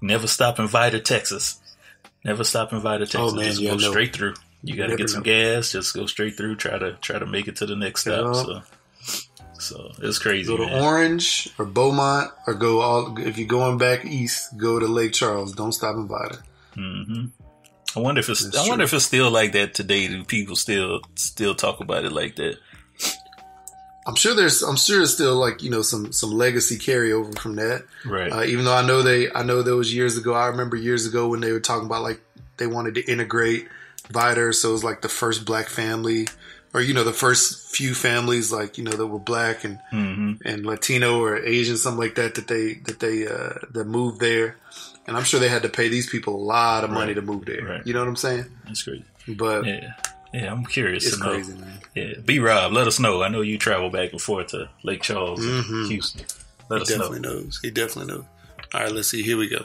never stop in Vidor, Texas. Never stop in Vidor, Texas. Oh, man, just yeah, go know. straight through. You got to get some know. gas. Just go straight through. Try to try to make it to the next stop. So, so it's crazy. go to man. Orange or Beaumont or go all. If you're going back east, go to Lake Charles. Don't stop in Vidor. I wonder if it's. That's I wonder if it's still like that today. Do people still still talk about it like that? I'm sure there's. I'm sure there's still like you know some some legacy carryover from that. Right. Uh, even though I know they, I know there was years ago. I remember years ago when they were talking about like they wanted to integrate Vidor, so it was like the first black family, or you know the first few families like you know that were black and and Latino or Asian, something like that that they that they uh, that moved there. And I'm sure they had to pay these people a lot of money Right. to move there. Right. You know what I'm saying? That's crazy. But Yeah. Yeah, I'm curious it's to know. crazy, man. Yeah, B Rob, let us know. I know you travel back and forth to Lake Charles, and Houston. Let us Mm-hmm. He definitely know. knows. He definitely knows. All right, let's see. Here we go.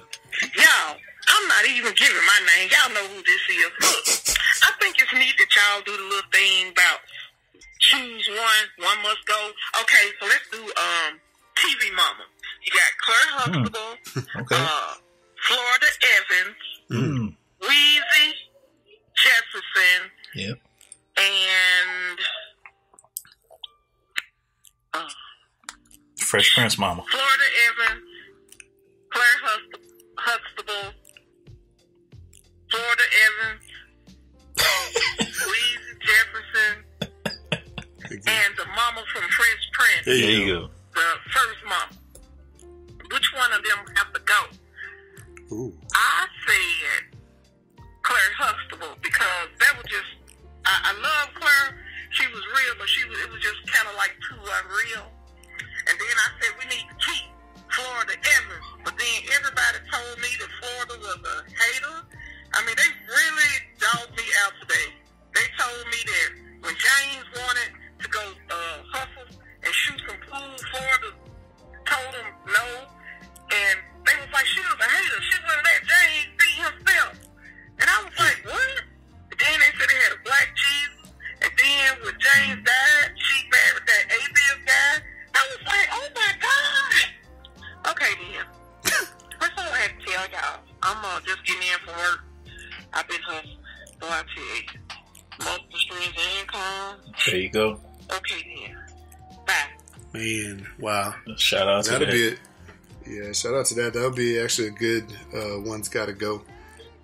Now, I'm not even giving my name. Y'all know who this is. Look, I think it's neat that y'all do the little thing about choose one, one must go. Okay, so let's do um TV Mama. You got Claire Huxtable, Okay. uh, Florida Evans, Mm. Weezy Jefferson, Yep. and uh, Fresh Prince Mama. Florida Evans, Claire Hust- Huxtable, Florida Evans, Weezy Jefferson, and the mama from Fresh Prince, There you go. the first mama. Which one of them have to go? Ooh. I said Claire Huxtable because that was just I, I love Claire. She was real, but she was it was just kind of like too unreal. And then I said we need to keep Florida Evans, but then everybody told me that Florida was a hater. I mean, they really dogged me out today. They told me that when James wanted to go uh, hustle and shoot some pool, Florida told him no. And they was like, she was a hater. She wouldn't let James be himself. And I was like, what? And then they said they had a black Jesus. And then when James died, she married that atheist guy. I was like, oh my God. Okay, then. That's all I had to tell y'all. I'm uh, just getting in from work. I've been hustling. So I tell you, multiple streams of income. There you go. Okay, then. Bye. Man, wow. Shout out to That'll that. be it. Yeah, shout out to that. That'll be actually a good uh, one's got to go,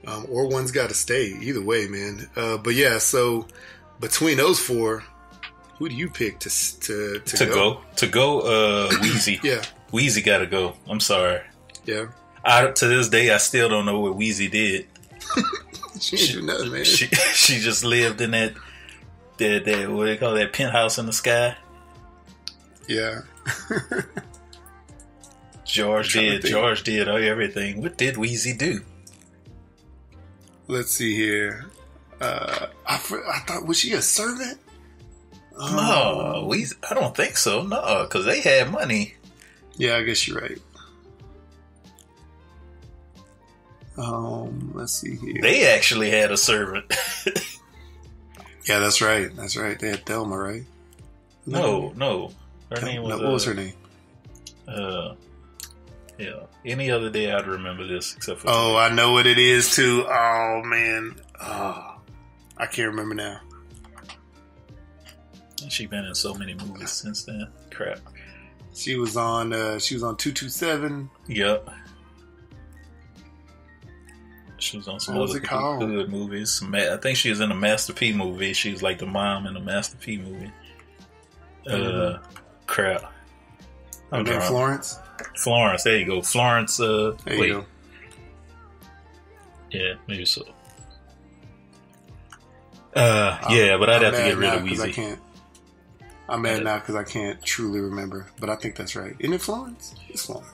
um, or one's got to stay. Either way, man. Uh, but yeah, so between those four, who do you pick to s- to to, To go. To go, uh, Weezy. Yeah, Weezy got to go. I'm sorry. yeah. I, to this day, I still don't know what Weezy did. She ain't do nothing, man. She she just lived in that that that what they call that penthouse in the sky. yeah. George did. George did everything. What did Weezy do? Let's see here. Uh, I I thought was she a servant? Um, No, Weezy. I don't think so. No, because they had money. Yeah, I guess you're right. Um, let's see here. They actually had a servant. yeah, that's right. That's right. They had Thelma, right? no, no. Her name was. no, what was uh, her name? Uh, yeah. Any other day, I'd remember this except for. Oh, I know what it is too. Oh man, oh, I can't remember now. She's been in so many movies since then. Crap. She was on. Uh, she was on two two seven. Yep. She was on some What other it good movies. I think she was in a Master P movie. She was like the mom in the Master P movie. Uh, crap. I'm name drunk. Florence. Florence. There you go. Florence. Uh, There wait. you go. Yeah, maybe so. Uh, yeah, but I'd I'm have to get rid of 'cause I can't. I'm mad now because I can't truly remember, but I think that's right. Isn't it Florence? It's Florence.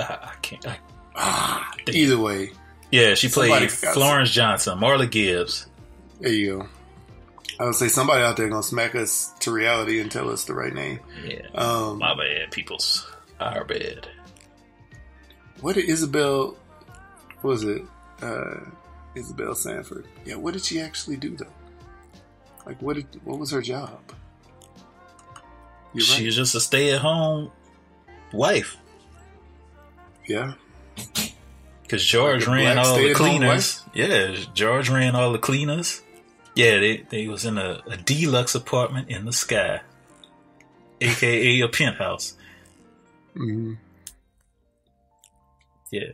I, I can't. I, Ah, either way, yeah, she played Florence Johnson, Marla Gibbs. there you go. I would say somebody out there gonna smack us to reality and tell us the right name. Yeah, Um, my bad, peoples. Our bad. What did Isabel? What was it? Uh, Isabel Sanford. Yeah, what did she actually do though? Like, what did? What was her job? You're She right. was just a stay-at-home wife. Yeah, Because George Like ran all the cleaners. Yeah, George ran all the cleaners. Yeah, they they was in a, a deluxe apartment in the sky, aka a penthouse. hmm Yeah,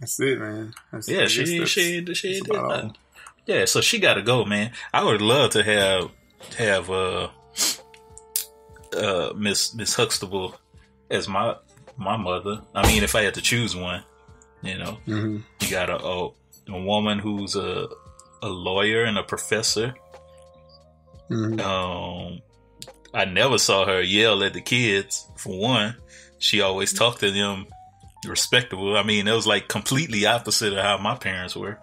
that's it, man. That's, yeah, she she she that's did all. Yeah, so she got to go, man. I would love to have have uh uh Miss Miss Huxtable as my my mother. I mean, if I had to choose one, you know, Mhm. you got a a, a woman who's a a lawyer and a professor. Mhm. Um, I never saw her yell at the kids. For one, she always talked to them respectable. I mean, it was like completely opposite of how my parents were.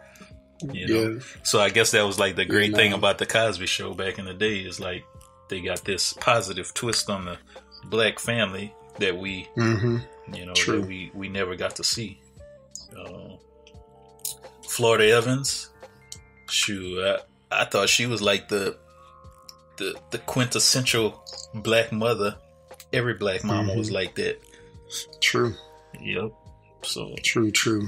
You know, Yeah, so I guess that was like the great Yeah, thing no. about the Cosby Show back in the day is like they got this positive twist on the black family that we, hmm you know, True. that we we never got to see. So, Florida Evans. Shoot, I, I thought she was like the the the quintessential black mother. Every black mama was Mm-hmm. like that. True, Yep. So true, true.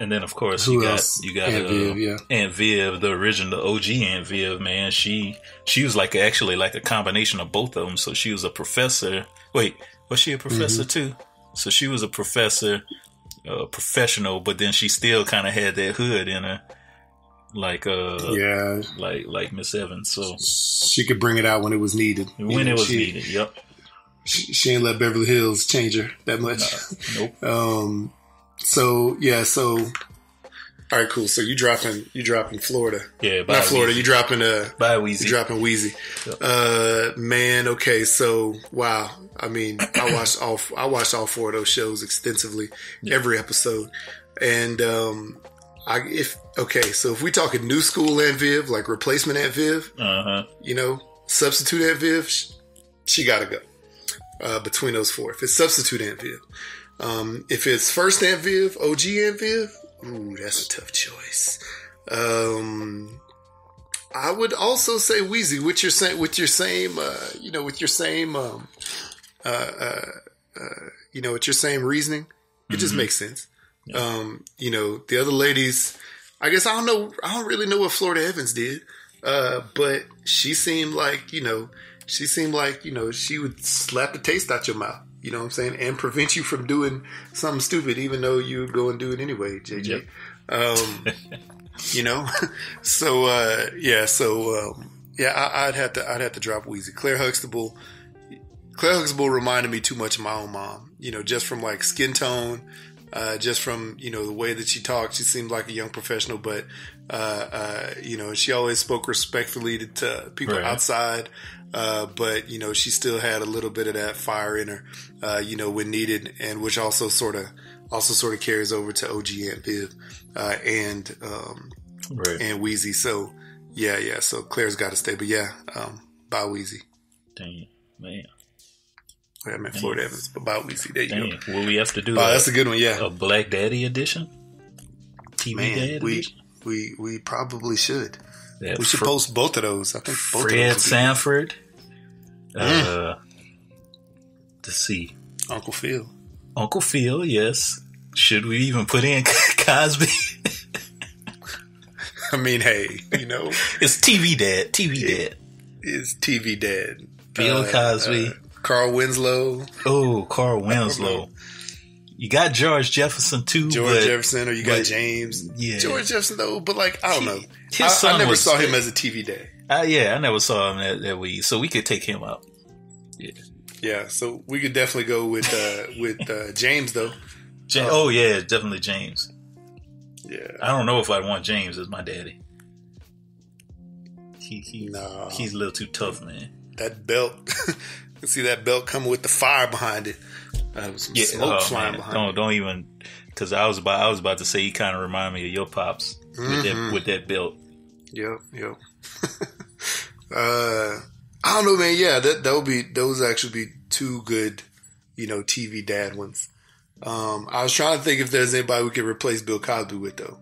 and then of course Who you got you got Aunt uh, Viv, yeah. Aunt Viv, the original OG Aunt Viv, man. She she was like actually like a combination of both of them. So she was a professor. Wait, was she a professor Mm-hmm. too? So she was a professor, uh, professional, but then she still kind of had that hood in her, like uh, Yeah, like like Miss Evans. So she could bring it out when it was needed. You when know, it was she, needed, yep. She, she ain't let Beverly Hills change her that much. Nope. Um, so yeah, so all right, cool. So you dropping you dropping Florida, Yeah, not Florida. Weezy. You dropping uh, Bye, you Weezy. dropping Weezy. Uh, man, okay. So wow, I mean, I watched all I watched all four of those shows extensively, every episode, and um, I if okay, so if we talking new school Aunt Viv, like replacement Aunt Viv, Uh huh. you know, substitute Aunt Viv, sh- she got to go uh, between those four. If it's substitute Aunt Viv, um, if it's first Aunt Viv, OG Aunt Viv, ooh, that's a tough choice. Um, I would also say Weezy with your same, with your same, uh, you know, with your same, um, uh, uh, uh, you know, with your same reasoning. It just makes sense. Um, you know, the other ladies, I guess I don't know. I don't really know what Florida Evans did, uh, but she seemed like you know, she seemed like you know, she would slap the taste out your mouth. You know what I'm saying, and prevent you from doing something stupid, even though you go and do it anyway, JJ. Um, you know, so uh, yeah, so um, yeah, I, I'd have to, I'd have to drop Weezy. Claire Huxtable, Claire Huxtable reminded me too much of my own mom. You know, just from like skin tone, uh, just from you know the way that she talked. She seemed like a young professional, but uh, uh, you know she always spoke respectfully to, to people Right. outside. Uh, but you know she still had a little bit of that fire in her, uh, you know, when needed, and which also sort of also sort of carries over to OG Aunt Viv uh, and um, Right. and Weezy. So yeah, yeah. So Claire's got to stay, but yeah, um, by Weezy. Damn, man. I meant Florida Evans, but by Weezy. There you go. Will we have to do a, that's a good one. Yeah, a Black Daddy edition? TV man, Dad we edition? we we probably should. That We should Fr- post both of those. I think both Fred of those. Sanford. Uh, to see. Uncle Phil. Uncle Phil, yes. Should we even put in Cosby? I mean, hey, you know, it's TV Dad. TV Dad. It's TV dad. Bill Uh, Cosby. uh, Carl Winslow, oh, Carl Winslow. You got George Jefferson too, George but Jefferson, or you got but- James. yeah. George Jefferson, though, but like, I don't know. his I, I never saw him as a TV day. uh, yeah, I never saw him that, that week, so we could take him out. Yeah, Yeah, so we could definitely go with uh, with uh, James, though. Ja- oh yeah, definitely James. Yeah, I don't know if I'd want James as my daddy. He, he No. he's a little too tough, man. that belt. you see that belt coming with the fire behind it. Uh, with some smoke oh, flying man. behind Don't it. don't even because I was about I was about to say he kind of remind me of your pops with Mm-hmm. that with that belt. Yep, yep. uh, I don't know, man. Yeah, that that would be those actually be two good, you know, TV dad ones. Um, I was trying to think if there's anybody we could replace Bill Cosby with, though.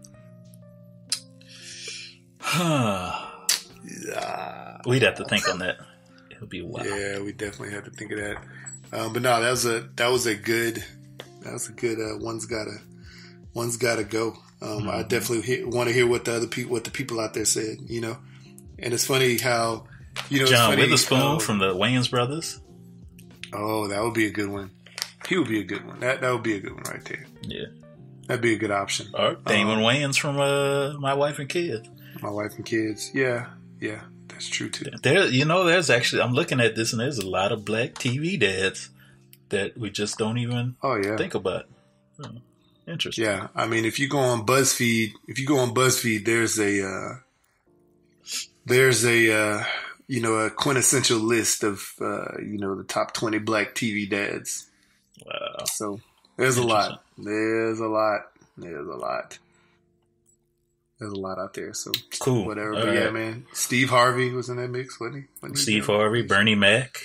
We'd have to think on that. It'll be a. Yeah, we definitely have to think of that. Um, but no, that was a that was a good that was a good uh, one's gotta one's gotta go. Um, I definitely want to hear what the other people what the people out there said. You know, and it's funny how you know John Witherspoon from the Wayans brothers. Oh, that would be a good one. He would be a good one. That that would be a good one right there. Yeah. That'd be a good option. Or Damon Wayans from uh, My Wife and Kids. My wife and kids. Yeah, yeah, that's true too. There, you know, there's actually I'm looking at this and there's a lot of black TV dads that we just don't even Oh yeah, think about. Hmm. Interesting. yeah. I mean, if you go on BuzzFeed, if you go on BuzzFeed, there's a uh, there's a uh, you know a quintessential list of uh, you know the top twenty black TV dads. Wow. So there's a lot. There's a lot. There's a lot. There's a lot out there. So Cool. whatever. All but yeah, man. Steve Harvey was in that mix, wasn't he? Wasn't Steve there? Harvey, Bernie Mac,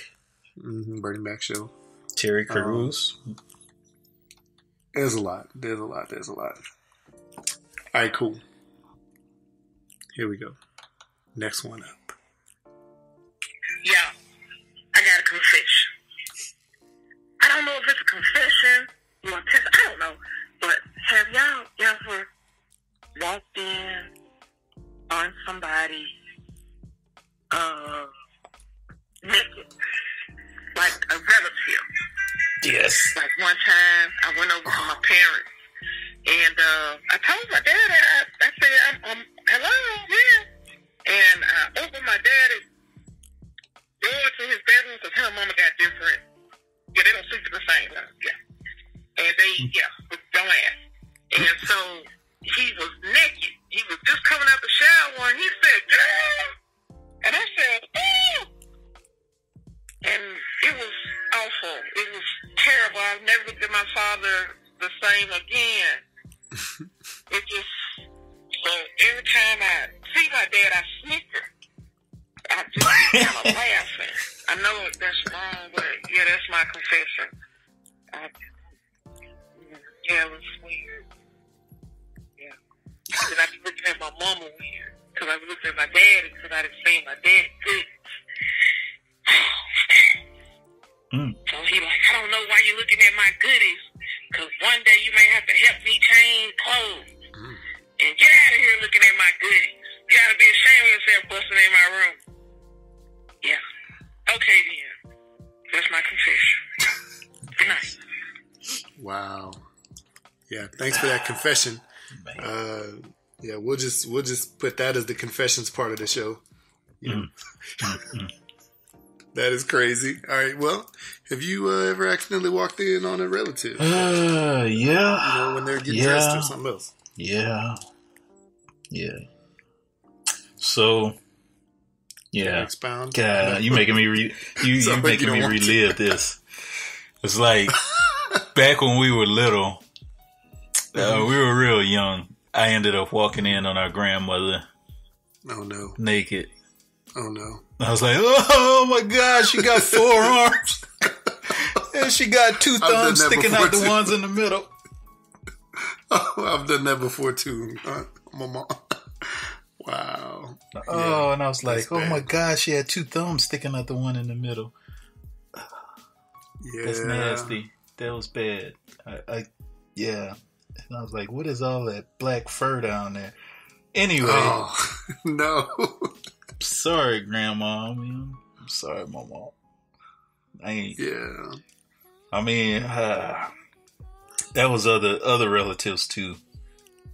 hmm Bernie Mac show. Terry Crews. There's a lot. There's a lot. There's a lot. All right, cool. Here we go. Next one up. Yeah, I got a confession. I don't know if it's a confession or a test. I don't know. But have y'all ever walked in on somebody uh, naked? Like a relative. Yes. Like one time, I went over to my parents, and uh, I told my dad, I, I said, I'm, I'm, hello, yeah. And I opened my dad's door to his bedroom because her and mama got different. Yeah, they don't sleep in the same room. Yeah. And they, yeah, don't ask. And so he was naked. He was just coming out the shower, and he said, girl. And I said, oh. And it was awful. It was terrible. I've never looked at my father the same again. it just so every time I see my dad, I snicker. I just kind of laughing. I know that's wrong, but yeah, that's my confession. I, yeah, it was weird. Yeah, because I was looking at my mama weird. Because I was looking at my daddy because I didn't see my daddy good. Mm. So he like, I don't know why you're looking at my goodies. Cause one day you may have to help me change clothes. And get out of here looking at my goodies. You gotta be ashamed of yourself busting in my room. Yeah. Okay then. That's my confession. Good night. Wow. Yeah, thanks for that confession. Uh, yeah, we'll just we'll just put that as the confessions part of the show. You know? that is crazy. All right. Well, have you uh, ever accidentally walked in on a relative? Uh, yeah. know, when they're getting Yeah. dressed or something else. Yeah. Yeah. So, yeah. Expound. God, you making me re you you you making me relive this. It's like back when we were little, uh, we were real young. I ended up walking in on our grandmother Oh no. naked. Oh no. I was like, oh my god, she got four arms. and she got two thumbs sticking out the ones in the middle. I've done that before too. Uh, my mom. Wow. Oh, and I was like, oh my bad. god, she had two thumbs sticking out the one in the middle. Yeah. That's nasty. That was bad. I, I yeah. And I was like, what is all that black fur down there? Anyway, Oh no. sorry, grandma. I mean, I'm sorry, mom. I ain't. yeah. I mean, uh, that was other other relatives too.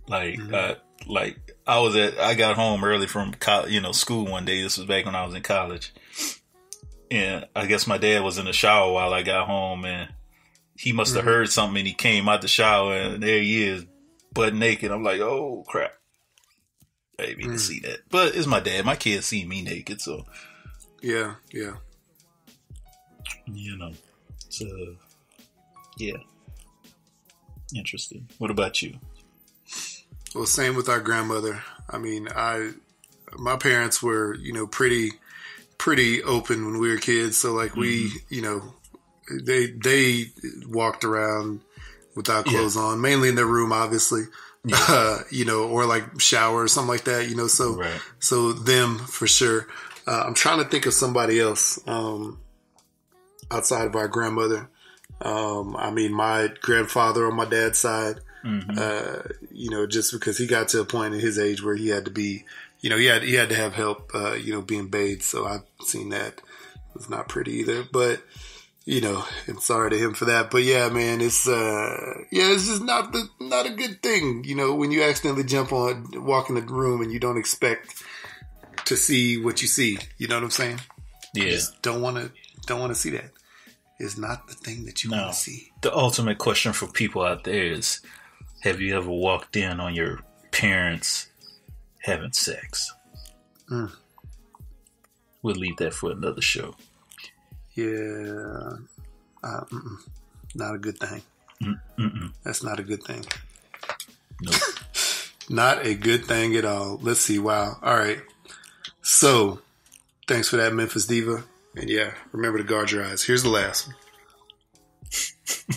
Like, uh, like I was at, I got home early from college, you know, school one day. This was back when I was in college, and I guess my dad was in the shower while I got home, and he must have heard something, and he came out the shower, and there he is, butt naked. I'm like, oh crap. I didn't to see that, but it's my dad. My kids see me naked, so Yeah. Yeah. you know, uh, yeah, interesting. What about you? Well, same with our grandmother. I mean, I, my parents were, you know, pretty, pretty open when we were kids. So like we, you know, they they walked around without clothes on, mainly in their room, obviously. Uh, you know, or like shower or something like that. You know, so Right. so them for sure. Uh, I'm trying to think of somebody else um, outside of our grandmother. Um, I mean, my grandfather on my dad's side uh, you know, just because he got to a point in his age where he had to be, you know, he had he had to have help, uh, you know, being bathed. So I've seen that. It was not pretty either, but you know, and sorry to him for that. But yeah, man, it's uh, yeah, it's just not the not a good thing, you know, when you accidentally jump on, walk in the room and you don't expect to see what you see. You know what I'm saying? Yeah. Just don't want to don't want to see that. It's not the thing that you No. to see. The ultimate question for people out there is have you ever walked in on your parents having sex? Mm. We'll leave that for another show. Yeah, uh, not a good thing. Mm-mm. That's not a good thing. Nope. Not a good thing at all. Let's see. Wow. All right. So, thanks for that, Memphis Diva. And yeah, remember to guard your eyes. Here's the last one.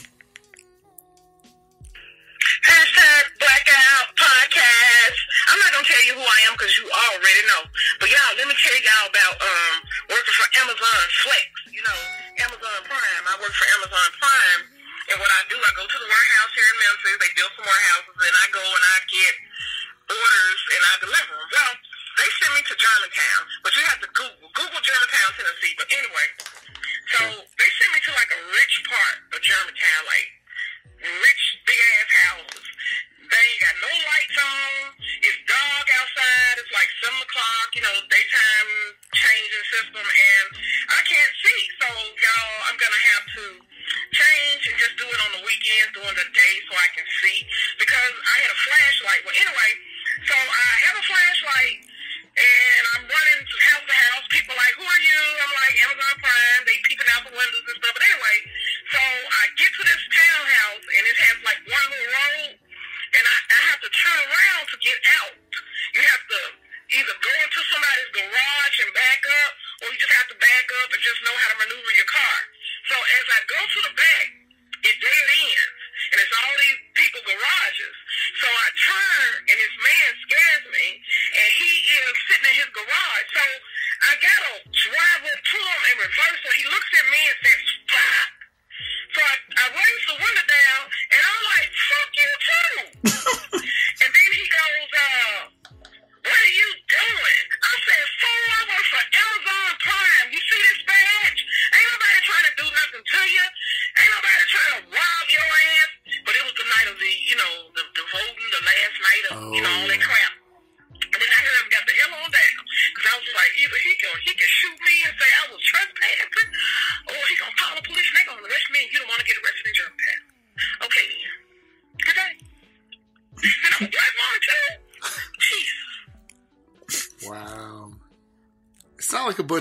gonna tell you who I am because you already know. But y'all, let me tell y'all about um working for Amazon Flex. You know, Amazon Prime. I work for Amazon Prime, and what I do, I go to the warehouse here in Memphis. They build some warehouses, and I go and I get orders and I deliver them. Well, they send me to Germantown, but you have to Google Google Germantown, Tennessee. But anyway, so they send me to like a rich part of Germantown, like rich big ass houses. They ain't got no lights on. It's dark outside. It's like seven o'clock. You know, daytime changing system, and I can't see. So y'all, I'm gonna have to change and just do it on the weekends during the day so I can see because I had a flashlight. Well, anyway, so I have a flashlight and I'm running house to house. People like, who are you? I'm like, Amazon Prime. Turn around to get out. You have to either go into somebody's garage and back up or you just have to back up and just know how to maneuver your car. So as I go to the back,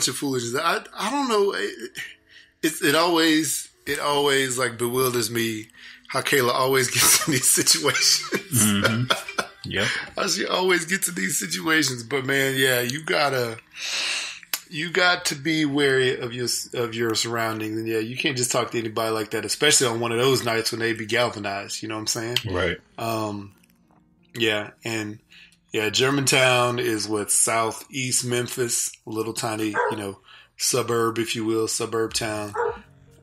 bunch of foolishness. I I don't know. It, it it always it always like bewilders me how Kayla always gets in these situations. Yeah, how she always gets in these situations. But man, yeah, you gotta you got to be wary of your of your surroundings, and yeah, you can't just talk to anybody like that, especially on one of those nights when they be galvanized. You know what I'm saying? Right. Um, yeah, and yeah, Germantown is what southeast Memphis, a little tiny, you know, suburb, if you will, suburb town.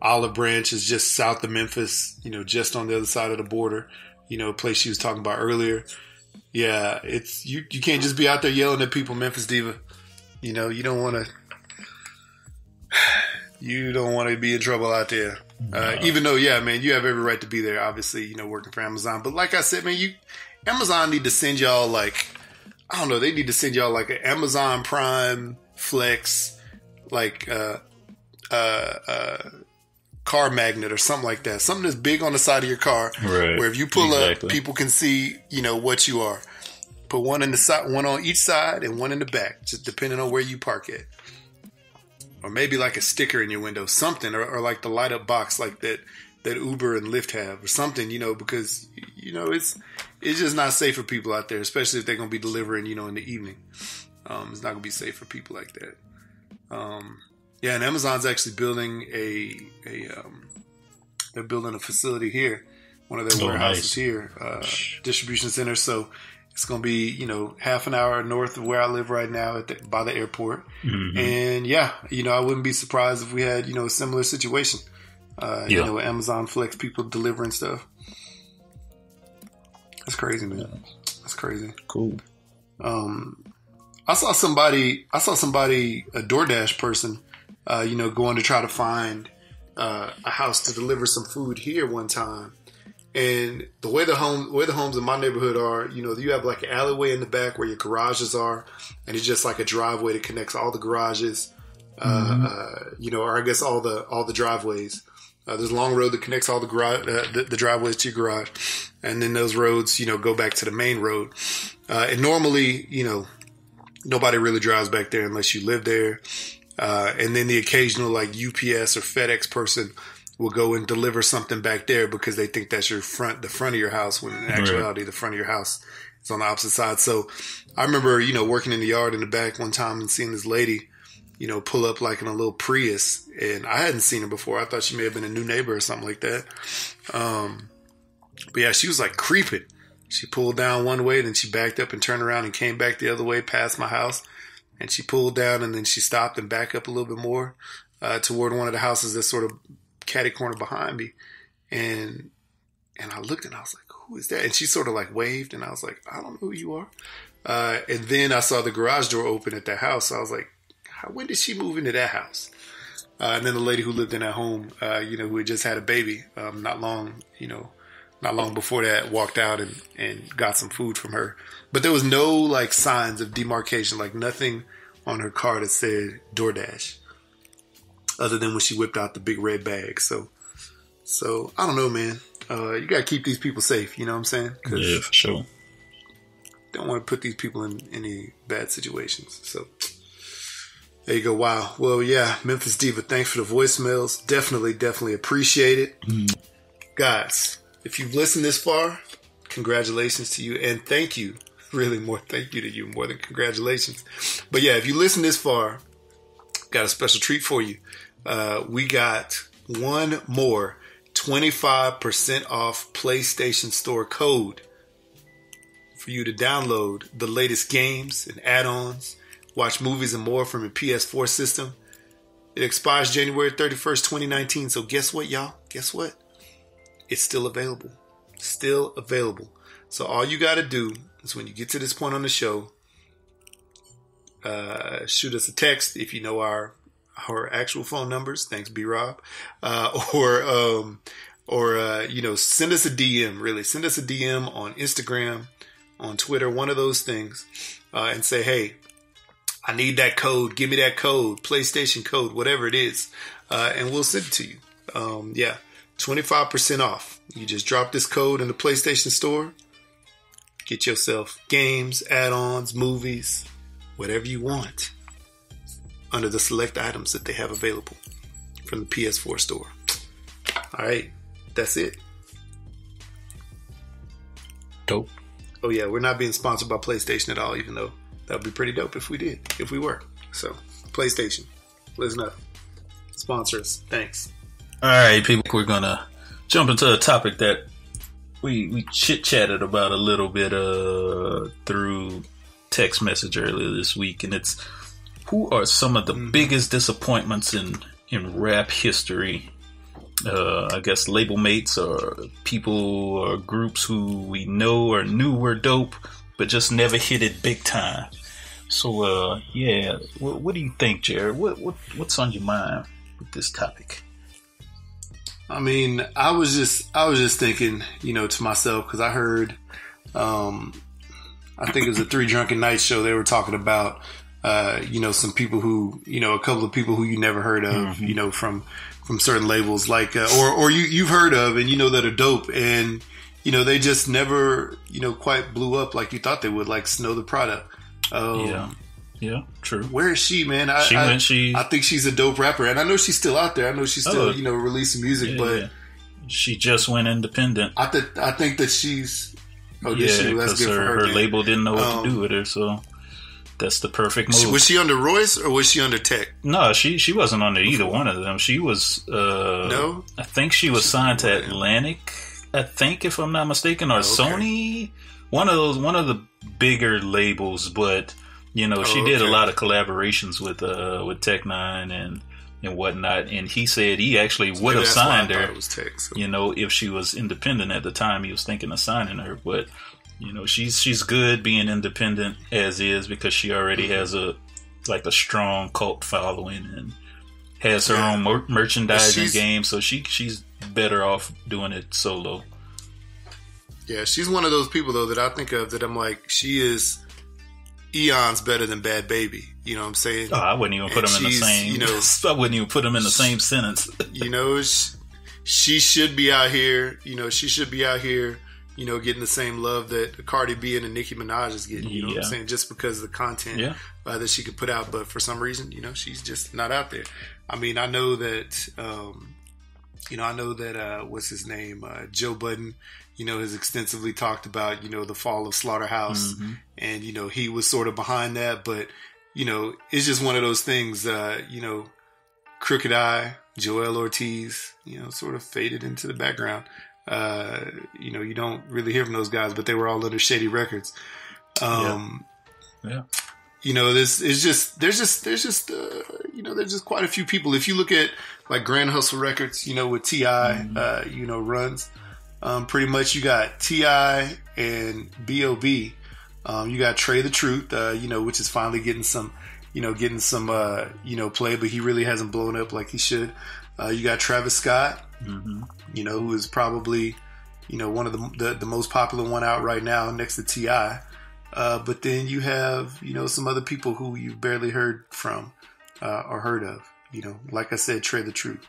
Olive Branch is just south of Memphis, you know, just on the other side of the border. You know, a place she was talking about earlier. Yeah, it's you. You can't just be out there yelling at people, Memphis diva. You know, you don't want to. You don't want to be in trouble out there. Uh, even though, yeah, man, you have every right to be there. Obviously, you know, working for Amazon. But like I said, man, you Amazon need to send y'all like I don't know. They need to send y'all like an Amazon Prime Flex, like uh, uh, uh, car magnet or something like that. Something that's big on the side of your car, Right. where if you pull Exactly. up, people can see you know what you are. Put one in the side, one on each side, and one in the back, just depending on where you park it. Or maybe like a sticker in your window, something, or, or like the light up box like that that Uber and Lyft have, or something, you know, because you know it's it's just not safe for people out there, especially if they're gonna be delivering, you know, in the evening. Um, it's not gonna be safe for people like that. Um, yeah, and Amazon's actually building a a um, they're building a facility here, one of their Oh, warehouses nice. here, uh, distribution center. So it's gonna be you know half an hour north of where I live right now at the, by the airport. Mm-hmm. And yeah, you know I wouldn't be surprised if we had you know a similar situation. Uh, You know, Amazon Flex people delivering stuff. That's crazy, man. That's crazy. Cool. Um, I saw somebody, I saw somebody, a DoorDash person, uh, you know, going to try to find uh, a house to deliver some food here one time. And the way the home, way the homes in my neighborhood are, you know, you have like an alleyway in the back where your garages are, and it's just like a driveway that connects all the garages, uh, uh, you know, or I guess all the all the driveways. Uh, there's a long road that connects all the garage, uh, the, the driveways to your garage, and then those roads, you know, go back to the main road. Uh, and normally, you know, nobody really drives back there unless you live there. Uh, and then the occasional like UPS or FedEx person will go and deliver something back there because they think that's your front, the front of your house. When in actuality, the front of your house is on the opposite side. So I remember, you know, working in the yard in the back one time and seeing this lady, you know, pull up like in a little Prius, and I hadn't seen her before. I thought she may have been a new neighbor or something like that. Um, but yeah, she was like creeping. She pulled down one way, then she backed up and turned around and came back the other way past my house. And she pulled down and then she stopped and backed up a little bit more uh, toward one of the houses that's sort of catty corner behind me. And and I looked and I was like, who is that? And she sort of like waved and I was like, I don't know who you are. Uh, and then I saw the garage door open at that house. I was like, how, when did she move into that house? Uh, and then the lady who lived in that home, uh, you know, who had just had a baby, um, not long, you know, not long before that, walked out and, and got some food from her. But there was no like signs of demarcation, like nothing on her car that said DoorDash, other than when she whipped out the big red bag. So, so I don't know, man. Uh, you gotta keep these people safe. You know what I'm saying? Yeah, for sure. don't want to put these people in any bad situations. So there you go. Wow. Well, yeah, Memphis Diva, thanks for the voicemails. Definitely, definitely appreciate it. Guys, if you've listened this far, congratulations to you and thank you. Really more thank you to you more than congratulations. But yeah, if you listen this far, got a special treat for you. Uh, we got one more 25% off PlayStation Store code for you to download the latest games and add-ons, watch movies and more from your PS4 system. It expires January 31st, 2019. So guess what, y'all? Guess what? It's still available. Still available. So all you got to do is when you get to this point on the show, uh, shoot us a text if you know our our actual phone numbers. Thanks, B Rob. Uh, or um, or uh, you know, send us a DM. Really, send us a DM on Instagram, on Twitter, one of those things, uh, and say, hey, I need that code. Give me that code, PlayStation code, whatever it is, uh, and we'll send it to you. Um, yeah, twenty five percent off. You just drop this code in the PlayStation Store. Get yourself games, add-ons, movies, whatever you want under the select items that they have available from the PS4 store. All right, that's it. Dope. Oh yeah, we're not being sponsored by PlayStation at all, even though that would be pretty dope if we did, if we were. So, PlayStation, let us know. Sponsor us. Thanks. All right, people, we're gonna jump into a topic that we we chit chatted about a little bit uh through text message earlier this week, and it's who are some of the biggest disappointments in in rap history? Uh, I guess label mates or people or groups who we know or knew were dope, but just never hit it big time. So, uh, yeah, what, what do you think, Jared? What, what what's on your mind with this topic? I mean, I was just, I was just thinking, you know, to myself because I heard, um, I think it was a Three Drunken Nights show. They were talking about, uh, you know, some people who, you know, a couple of people who you never heard of, you know, from from certain labels, like, uh, or or you you've heard of and you know that are dope, and you know they just never, you know, quite blew up like you thought they would, like Snow Tha Product. Um, Yeah, yeah, true. Where is she, man? I, She I, went- she- I think she's a dope rapper, and I know she's still out there. I know she's still, Oh. you know, releasing music, Yeah, but yeah. she just went independent. I think I think that she's. Oh, yeah, she? Well, That's because her, her. her label didn't know what Um, to do with her, so that's the perfect move. Was she under Royce or was she under Tech? no, she she wasn't under either one of them. She was uh No? I think she was signed to Atlantic. I think if I'm not mistaken, or Oh, okay. Sony, one of those one of the bigger labels. But you know, she Oh, did a lot of collaborations with uh with Tech N9ne and and whatnot. And he said he actually would have that's why I signed her. Tech. So. you know, if she was independent at the time, he was thinking of signing her. But you know, she's she's good being independent as is because she already Mm-hmm. has a like a strong cult following and has her Yeah. own mer- merchandising game. So she she's better off doing it solo. Yeah, she's one of those people though that I think of that I'm like, she is eons better than Bhad Bhabie. You know what I'm saying? Oh, I wouldn't even put And them in the same. you know- I wouldn't even put them in the same sentence. you know, she, should be out here. You know, she should be out here. You know, getting the same love that Cardi B and the Nicki Minaj is getting. You know what I'm saying? Just because of the content Yeah. uh, that she could put out, but for some reason, you know, she's just not out there. I mean, I know that. Um, you know, I know that uh, what's his name, uh, Joe Budden. You know, has extensively talked about you know the fall of Slaughterhouse, and you know he was sort of behind that, but you know it's just one of those things. Uh, you know, Crooked I, Joell Ortiz, you know, sort of faded into the background. Uh, you know, you don't really hear from those guys, but they were all under Shady Records. Um, Yeah. you know, this is just there's just there's just uh, you know there's just quite a few people. If you look at like Grand Hustle Records, you know, with T.I., uh, you know, runs. Um, pretty much, you got T.I. and Bob. Um, you got Trae tha Truth, uh, you know, which is finally getting some, you know, getting some, uh, you know, play, but he really hasn't blown up like he should. Uh, you got Travis Scott, you know, who is probably, you know, one of the the, the most popular one out right now next to Ti. Uh, but then you have, you know, some other people who you've barely heard from uh, or heard of. You know, like I said, Trae tha Truth.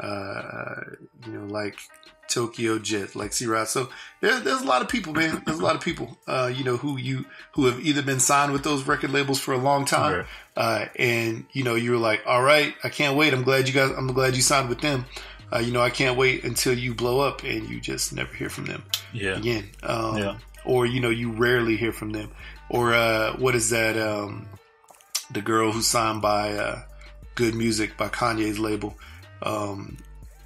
Uh, you know, like Tokyo Jet, like C Rod. So there, there's a lot of people, man. There's a lot of people, uh, you know, who you who have either been signed with those record labels for a long time, Right. uh, and you know, you're like, all right, I can't wait. I'm glad you guys. I'm glad you signed with them. Uh, you know, I can't wait until you blow up and you just never hear from them Yeah. again. Um, Yeah. Or, you know, you rarely hear from them. Or, uh, what is that? Um, the girl who signed by uh, G.O.O.D. Music by Kanye's label. Um,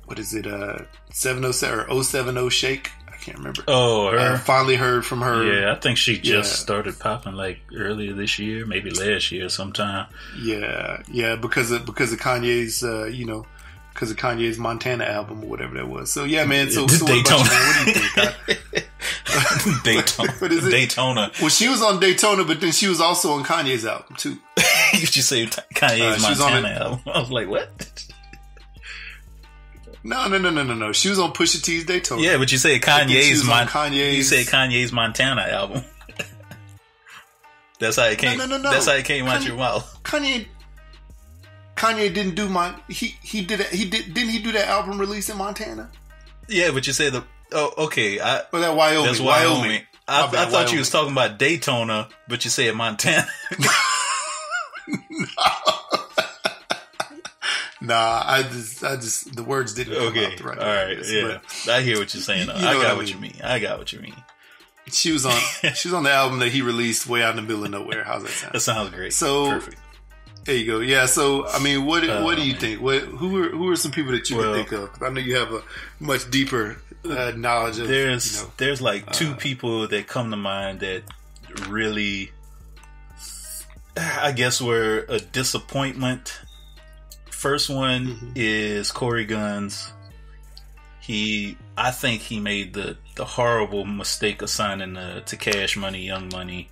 what is it? Uh, 707 or 070 Shake? I can't remember. Oh, her. I finally heard from her. yeah, I think she just Yeah. started popping like earlier this year, maybe last year sometime. Yeah, yeah, because of because of Kanye's, uh, you know, because of Kanye's Montana album or whatever that was. So yeah, man. So, so what, about you, man? what do you think? I- Daytona. What is it? Daytona. well, she was on Daytona, but then she was also on Kanye's album too. you should say Kanye's Uh, Montana album. I was like, what? No, no, no, no, no, no. She was on Pusha T's Daytona. Yeah, but you say Kanye's Mon- Kanye's- You say Kanye's Montana album. that's how it came. no, no, no. no. That's how it came out Kanye- your mouth. Kanye. Kanye didn't do my he he did it, he did didn't he do that album release in Montana Yeah, but you say the. Oh, okay. I, or that Wyoming that's Wyoming. I, My I thought you was talking about Daytona, but you said Montana. Nah, I just I just the words didn't come okay. out the right All I Yeah. but I hear what you're saying. You know I got I what you mean. mean. I got what you mean. She was on she was on the album that he released way out in the middle of nowhere. How's that sound? That sounds great. So- perfect. There you go. Yeah. So I mean, what what do you man. think? What who are who are some people that you Well- can think of? I know you have a much deeper uh, knowledge of. There's you know, there's like two uh, people that come to mind that really, I guess, were a disappointment. First one Mhm. is Corey Gunz. He, I think he made the the horrible mistake of signing uh, to Cash Money, Young Money,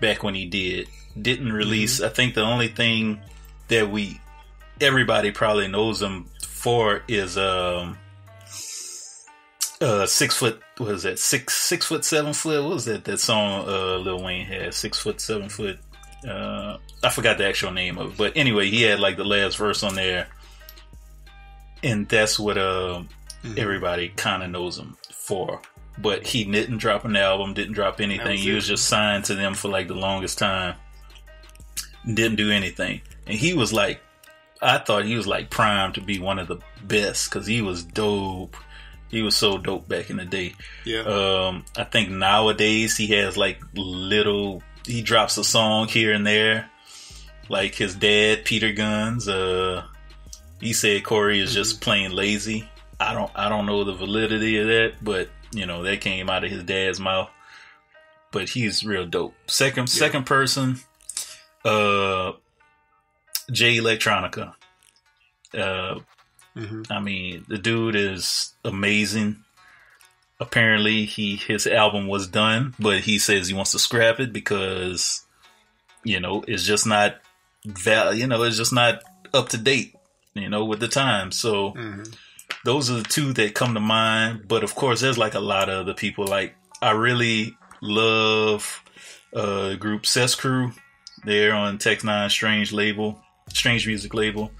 back when he did. Didn't release. I think the only thing that we everybody probably knows him for is um uh six foot what is that? Six six foot seven foot? What was that that song uh Lil Wayne had? Six foot seven foot uh I forgot the actual name of it. But anyway he had like the last verse on there. And that's what uh everybody kind of knows him for. But he didn't drop an album didn't drop anything was he was just signed to them for like the longest time. Didn't do anything. And he was like I thought he was like primed to be one of the best because he was dope. He was so dope back in the day. yeah. Um, I think nowadays he has like little. He drops a song here and there, like his dad, Peter Gunz. Uh, he said Corey is just plain lazy. I don't. I don't know the validity of that, but you know that came out of his dad's mouth. But he's real dope. Second, second person. Uh, Jay Electronica. Uh, hmm I mean, the dude is amazing. Apparently, he his album was done, but he says he wants to scrap it because you know it's just not val. You know, it's just not up to date. You know, with the time. So hmm those are the two that come to mind. But of course, there's like a lot of other people. Like I really love uh group Ces Cru. They're on Tech N9ne Strange label, Strange Music label.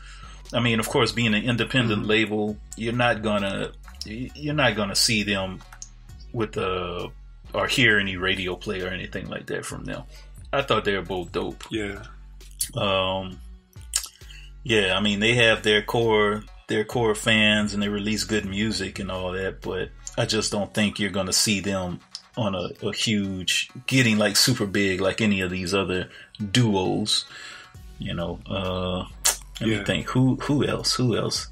I mean, of course, being an independent label, you're not gonna you're not gonna see them with a or hear any radio play or anything like that from them. I thought they were both dope. Yeah. Um, yeah, I mean they have their core their core fans and they release good music and all that, but I just don't think you're gonna see them on a, a huge getting like super big like any of these other duos. You know, uh let me think. Who who else? Who else?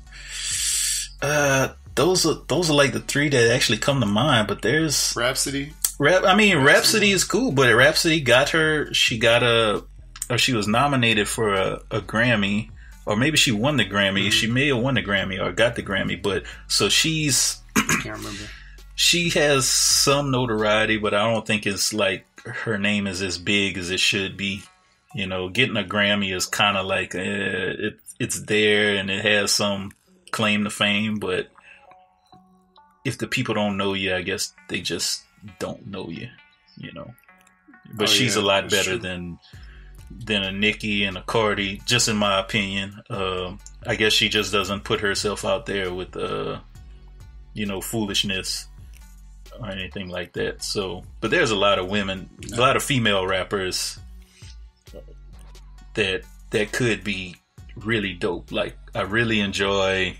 Uh those are those are like the three that actually come to mind. But there's Rapsody. Rap. I mean, Rapsody is cool, but Rapsody got her. She got a, or she was nominated for a, a Grammy, or maybe she won the Grammy. She may have won the Grammy or got the Grammy, but so she's Can't remember. she has some notoriety, but I don't think it's like her name is as big as it should be. You know, getting a Grammy is kind of like eh, it, it's there and it has some claim to fame, but if the people don't know you, I guess they just don't know you. You know, but Oh, she's yeah, a lot better true. than than a Nicki and a Cardi, just in my opinion. Um I guess she just doesn't put herself out there with, uh, you know, foolishness or anything like that. So, but there's a lot of women, a lot of female rappers that that could be really dope. Like I really enjoy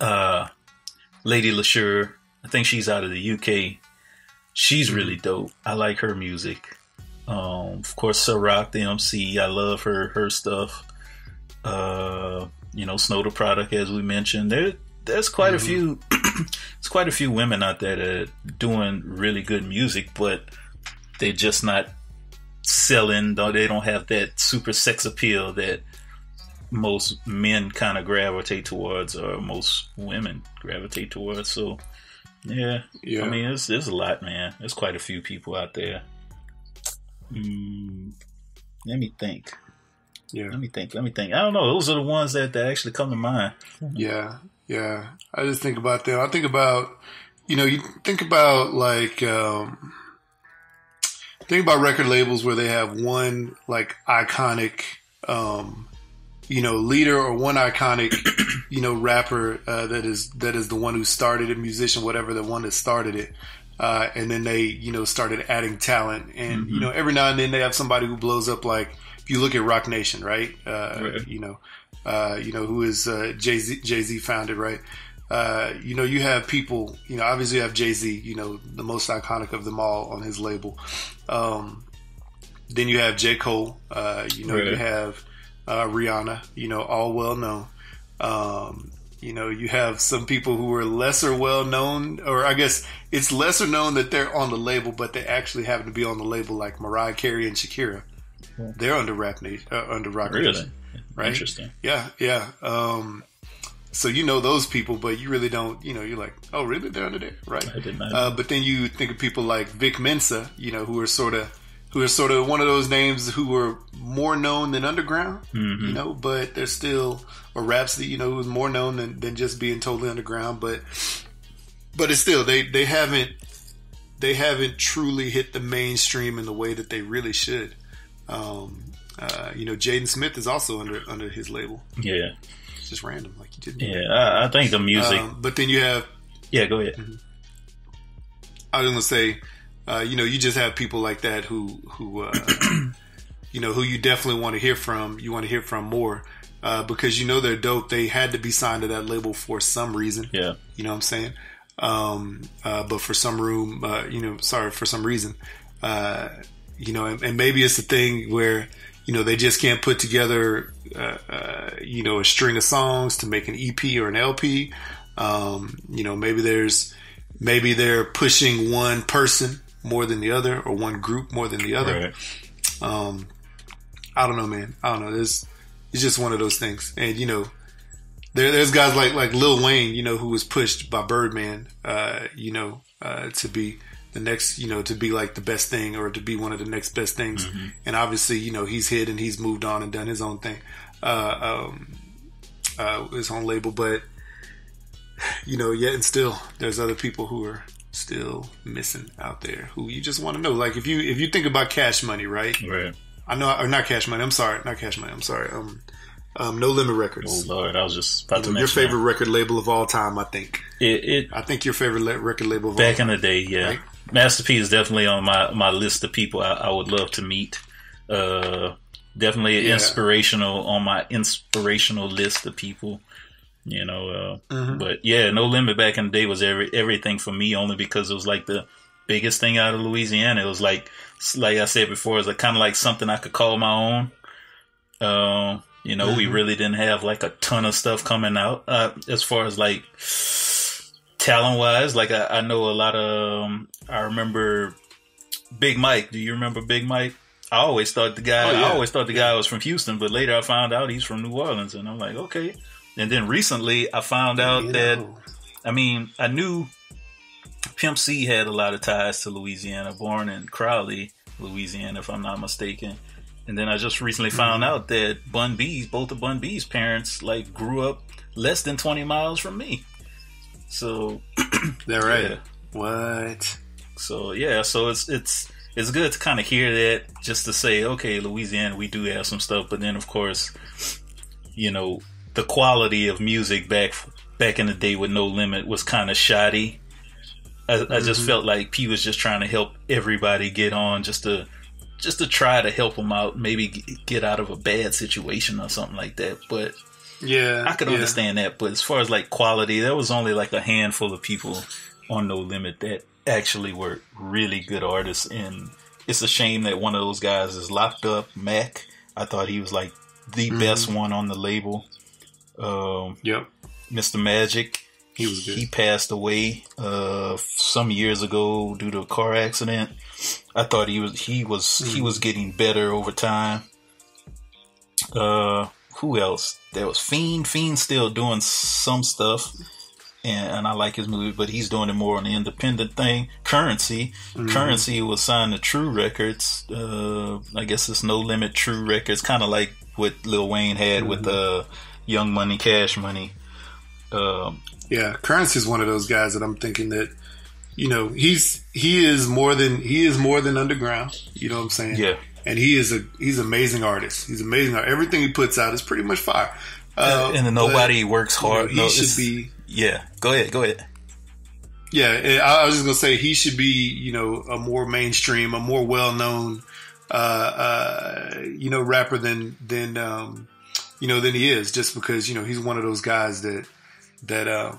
uh, Lady Leshurr. I think she's out of the UK. She's really dope. I like her music. Um, of course, Sa-Roc, the MC. I love her her stuff. Uh, you know, Snow Tha Product, as we mentioned. There, there's quite a few. there's quite a few women out there that are doing really good music, but they're just not selling. Though they don't have that super sex appeal that most men kind of gravitate towards, or most women gravitate towards. So, yeah, Yeah. I mean, it's there's a lot, man. There's quite a few people out there. Mm, let me think. Yeah. Let me think. Let me think. I don't know. Those are the ones that, that actually come to mind. Yeah, yeah. I just think about them. I think about, you know, you think about like, um, think about record labels where they have one like iconic, um, you know, leader or one iconic, you know, rapper uh, that is that is the one who started it, musician, whatever, the one that started it. Uh, and then they, you know, started adding talent, and you know, every now and then they have somebody who blows up. Like if you look at Roc Nation, right? Uh, Right. You know, uh, you know who is uh, Jay Z. Jay Z founded, right? Uh, you know, you have people. You know, obviously you have Jay Z. You know, the most iconic of them all on his label. Um, then you have J Cole. Uh, you know, you have uh, Rihanna. You know, all well known. Um, you know, you have some people who are lesser well known, or I guess it's lesser known that they're on the label, but they actually happen to be on the label, like Mariah Carey and Shakira. They're under rap nation, uh, under Roc Really nation, right? interesting. Yeah, yeah. Um, so you know those people, but you really don't. You know, you're like, oh, really? They're under there, right? I did not. Uh, but then you think of people like Vic Mensa, you know, who are sort of, who are sort of one of those names who were more known than underground, Mm-hmm. you know, but they're still, or Rapsody, you know, who's more known than, than just being totally underground, but, but it's still they they haven't they haven't truly hit the mainstream in the way that they really should. Um, uh, you know, Jaden Smith is also under under his label. yeah, just random, like you did. yeah. I, I think the music. Um, but then you have yeah, go ahead. I was gonna say, uh, you know, you just have people like that who who uh, you know who you definitely want to hear from. You want to hear from more uh, because you know they're dope. They had to be signed to that label for some reason. Yeah, You know what I'm saying? Um, uh, but for some room, uh, you know, sorry, for some reason, uh, you know, and, and maybe it's a thing where you know they just can't put together, uh, uh, you know, a string of songs to make an EP or an LP. Um, you know, maybe there's maybe they're pushing one person more than the other or one group more than the other. right. Um, I don't know, man. I don't know. There's, it's just one of those things. And you know, there, there's guys like like Lil Wayne, you know, who was pushed by Birdman, uh, you know, uh, to be the next, you know, to be like the best thing or to be one of the next best things. And obviously, you know, he's hit and he's moved on and done his own thing, uh, um, uh, his own label. But you know, yet and still, there's other people who are still missing out there who you just want to know. Like if you if you think about Cash Money, right? Right. I know, or not Cash Money. I'm sorry, not Cash Money. I'm sorry. Um, um, No Limit Oh Records. Lord, I was just about to your mention favorite record label of all time, I think. It, it I think your favorite le- record label of back all in the day, yeah. Right. Master P is definitely on my, my list of people I, I would love to meet. Uh, definitely Yeah. inspirational on my inspirational list of people. You know, uh, Mm-hmm. but yeah, No Limit back in the day was every everything for me only because it was like the biggest thing out of Louisiana. It was like, like I said before, it was like kind of like something I could call my own. Um, You know, we really didn't have like a ton of stuff coming out uh, as far as like talent wise. Like I, I know a lot of. Um, I remember Big Mike. Do you remember Big Mike? I always thought the guy. Oh, yeah. I always thought the guy was from Houston, but later I found out he's from New Orleans, and I'm like, okay. And then recently I found out You that know. I mean I knew Pimp C had a lot of ties to Louisiana, born in Crowley, Louisiana, if I'm not mistaken. And then I just recently found Mm-hmm. out that Bun B's, both of Bun B's parents, like grew up less than 20 miles from me. So they're right? Yeah. What? so yeah, so it's it's it's good to kind of hear that just to say, okay, Louisiana, we do have some stuff, but then of course, you know, the quality of music back back in the day with No Limit was kind of shoddy. I, I just mm-hmm. felt like P was just trying to help everybody get on, just to just to try to help them out, maybe get out of a bad situation or something like that. But Yeah, I could yeah. understand that, but as far as like quality, there was only like a handful of people on No Limit that actually were really good artists. And it's a shame that one of those guys is locked up. Mac, I thought he was like the Mm-hmm. best one on the label. Um, Yep. Mr. Magic, He was good. he passed away uh, some years ago due to a car accident. I thought he was he was he Hmm. was getting better over time. Uh, who else? There was Fiend. Fiend still doing some stuff, and, and I like his movie, but he's doing it more on the independent thing. Curren$y, Mm-hmm. Curren$y was signed to Tru Records. Uh, I guess it's No Limit Tru Records, kind of like what Lil Wayne had with Mm-hmm. uh, Young Money, Cash Money. Um, Yeah, Curren$y is one of those guys that I'm thinking that, you know, he's he is more than he is more than underground. You know what I'm saying? Yeah. And he is a he's an amazing artist. He's amazing. Everything he puts out is pretty much fire. Uh, and then nobody but, works you know, hard. he no, should be. Yeah, go ahead, go ahead. Yeah, eh, I was just gonna say he should be, you know, a more mainstream, a more well known, uh, uh, you know, rapper than than um, you know than he is, just because you know he's one of those guys that that uh,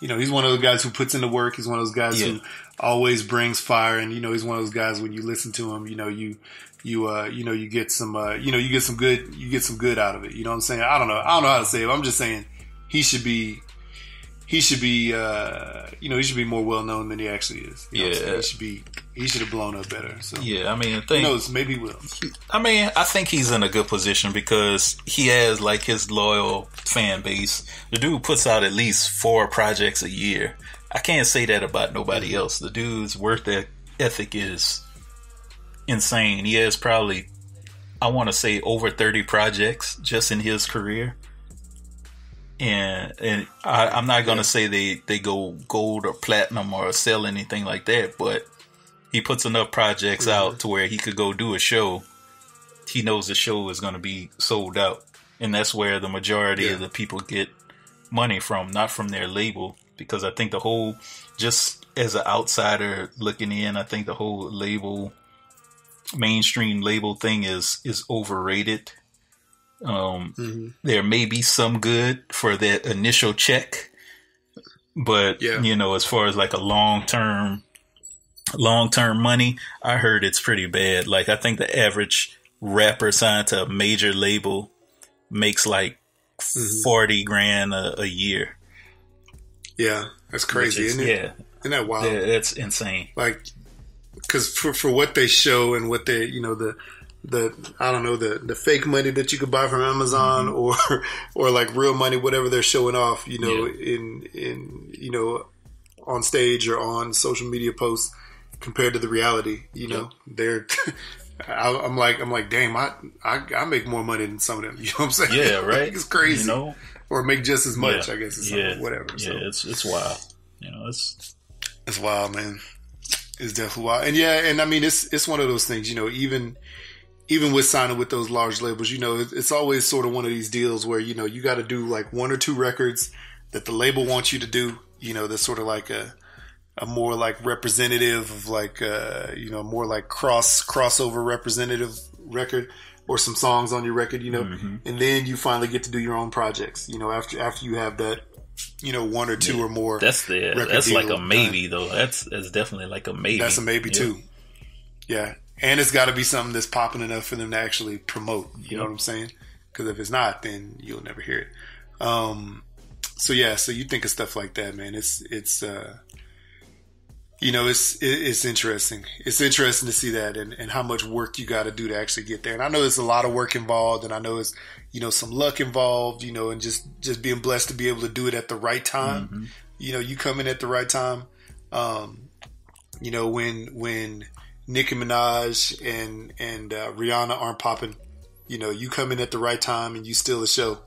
you know he's one of those guys who puts in the work. He's one of those guys Yeah. who always brings fire, and you know he's one of those guys when you listen to him, you know you. You uh you know you get some uh you know you get some good you get some good out of it you know what I'm saying I don't know I don't know how to say it I'm just saying he should be he should be uh you know he should be more well known than he actually is. You know Yeah. he should be he should have blown up better. So Yeah, I mean, the who knows? Maybe he will. I mean, I think he's in a good position because he has like his loyal fan base. The dude puts out at least four projects a year. I can't say that about nobody else. The dude's work ethic is insane. He has probably, I want to say, over thirty projects just in his career. And and I, I'm not gonna say they they go gold or platinum or sell anything like that, but he puts enough projects out mm-hmm. to where he could go do a show. He knows the show is going to be sold out, and that's where the majority of the people get money from, not from their label. Because I think the whole, just as an outsider looking in, I think the whole label, mainstream label thing is is overrated. Um, There may be some good for that initial check, but Yeah. you know, as far as like a long term long term money, I heard it's pretty bad. Like I think the average rapper signed to a major label makes like Mm-hmm. forty grand a, a year. Yeah, that's crazy, is- isn't it? Yeah, Isn't that wild? yeah, that's insane. Like, because for for what they show and what they you know the the I don't know the the fake money that you could buy from Amazon mm-hmm. or or like real money, whatever they're showing off, you know, in in you know on stage or on social media posts compared to the reality, you know, they're. I, I'm like, I'm like, damn, I, I, I make more money than some of them. You know what I'm saying? Yeah, right. Like, it's crazy. You know, or make just as much, Yeah. I guess, yeah, whatever. Yeah, So it's it's wild. You know, it's it's wild, man. It's definitely wild, and yeah, and I mean, it's it's one of those things, you know, even even with signing with those large labels, you know, it's always sort of one of these deals where you know you got to do like one or two records that the label wants you to do, you know, that's sort of like a a more like representative of like uh you know more like cross crossover representative record or some songs on your record you know Mm-hmm. and then you finally get to do your own projects you know after after you have that you know one or two or more that's the that's like a maybe though. That's that's definitely like a maybe. that's a maybe Yeah. too. Yeah. And it's got to be something that's popping enough for them to actually promote. You know what I'm saying? Because if it's not, then you'll never hear it. Um, so yeah, so you think of stuff like that, man. It's it's uh, you know it's it's interesting. It's interesting to see that and, and how much work you got to do to actually get there. And I know there's a lot of work involved, and I know it's you know some luck involved, you know, and just just being blessed to be able to do it at the right time. You know, you come in at the right time. Um, you know when when Nicki Minaj and and uh, Rihanna aren't popping, you know, you come in at the right time and you steal a show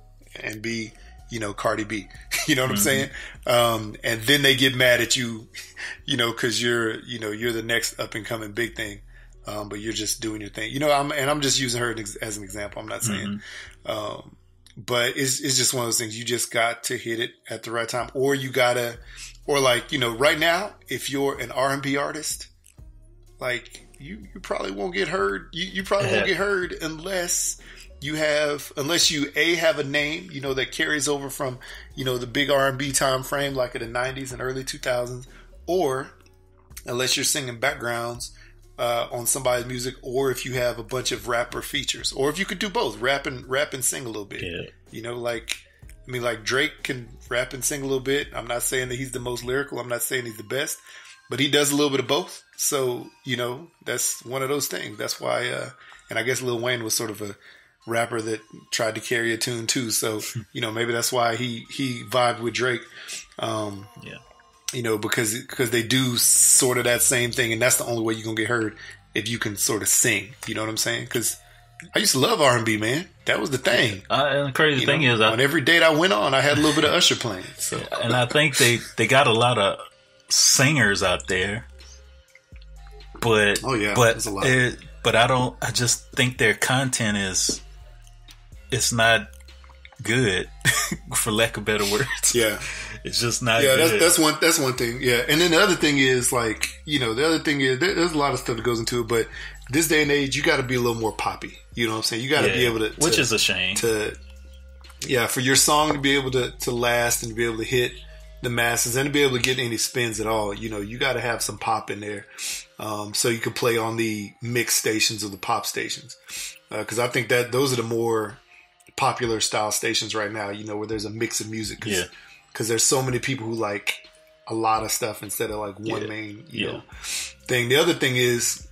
and be, you know, Cardi B. you know what I'm saying? Um, and then they get mad at you, you know, because you're, you know, you're the next up and coming big thing. Um, but you're just doing your thing, you know. I'm and I'm just using her as an example. I'm not saying, um, but it's it's just one of those things. You just got to hit it at the right time, or you gotta, or like you know, right now, if you're an R&B artist, like you you probably won't get heard. You you probably won't get heard unless you have unless you a have a name you know that carries over from you know the big R&B time frame like in the 90s and early 2000s or unless you're singing backgrounds uh, on somebody's music or if you have a bunch of rapper features or if you could do both rap and rap and sing a little bit Yeah. you know like I mean like Drake can rap and sing a little bit I'm not saying that he's the most lyrical I'm not saying he's the best but he does a little bit of both so you know that's one of those things that's why uh and I guess Lil Wayne was sort of a rapper that tried to carry a tune too so you know maybe that's why he he vibed with Drake um Yeah. you know, because because they do sort of that same thing, and that's the only way you're gonna get heard if you can sort of sing. You know what I'm saying? Because I used to love R and B, man. That was the thing. Uh, and the crazy You thing know? is, I, on every date I went on, I had a little bit of Usher playing. So and I think they they got a lot of singers out there, but Oh, yeah, but it, but I don't. I just think their content is it's not good, for lack of better words. yeah, It's just not. yeah. good. That's that's one that's one thing. Yeah, and then the other thing is like you know the other thing is there, there's a lot of stuff that goes into it, but this day and age, you got to be a little more poppy. You know what I'm saying? You got to be able to, which is a shame. to yeah for your song to be able to to last and to be able to hit the masses and to be able to get any spins at all you know you got to have some pop in there um, so you can play on the mix stations or the pop stations because i think that those are the more popular style stations right now you know where there's a mix of music because Yeah. there's so many people who like a lot of stuff instead of like one Yeah. main you Yeah. know thing the other thing is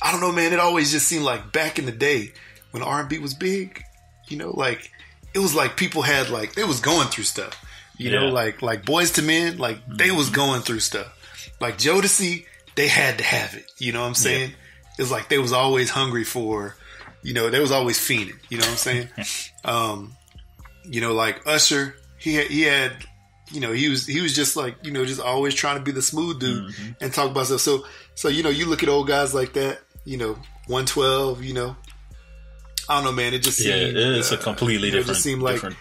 I don't know, man. It always just seemed like back in the day when R and B was big, you know, like it was like people had like they was going through stuff, you know, like like Boyz II Men, like they was going through stuff. Like Jodeci, they had to have it. You know what I'm saying? It was like they was always hungry for, you know, they was always fiending. You know what I'm saying? um, you know, like Usher, he had, he had, you know, he was he was just like you know just always trying to be the smooth dude and talk about stuff. So so you know you look at old guys like that, you know, 112, you know. I don't know, man. It just yeah, seemed, it's a uh, completely you know, it different, just seemed like different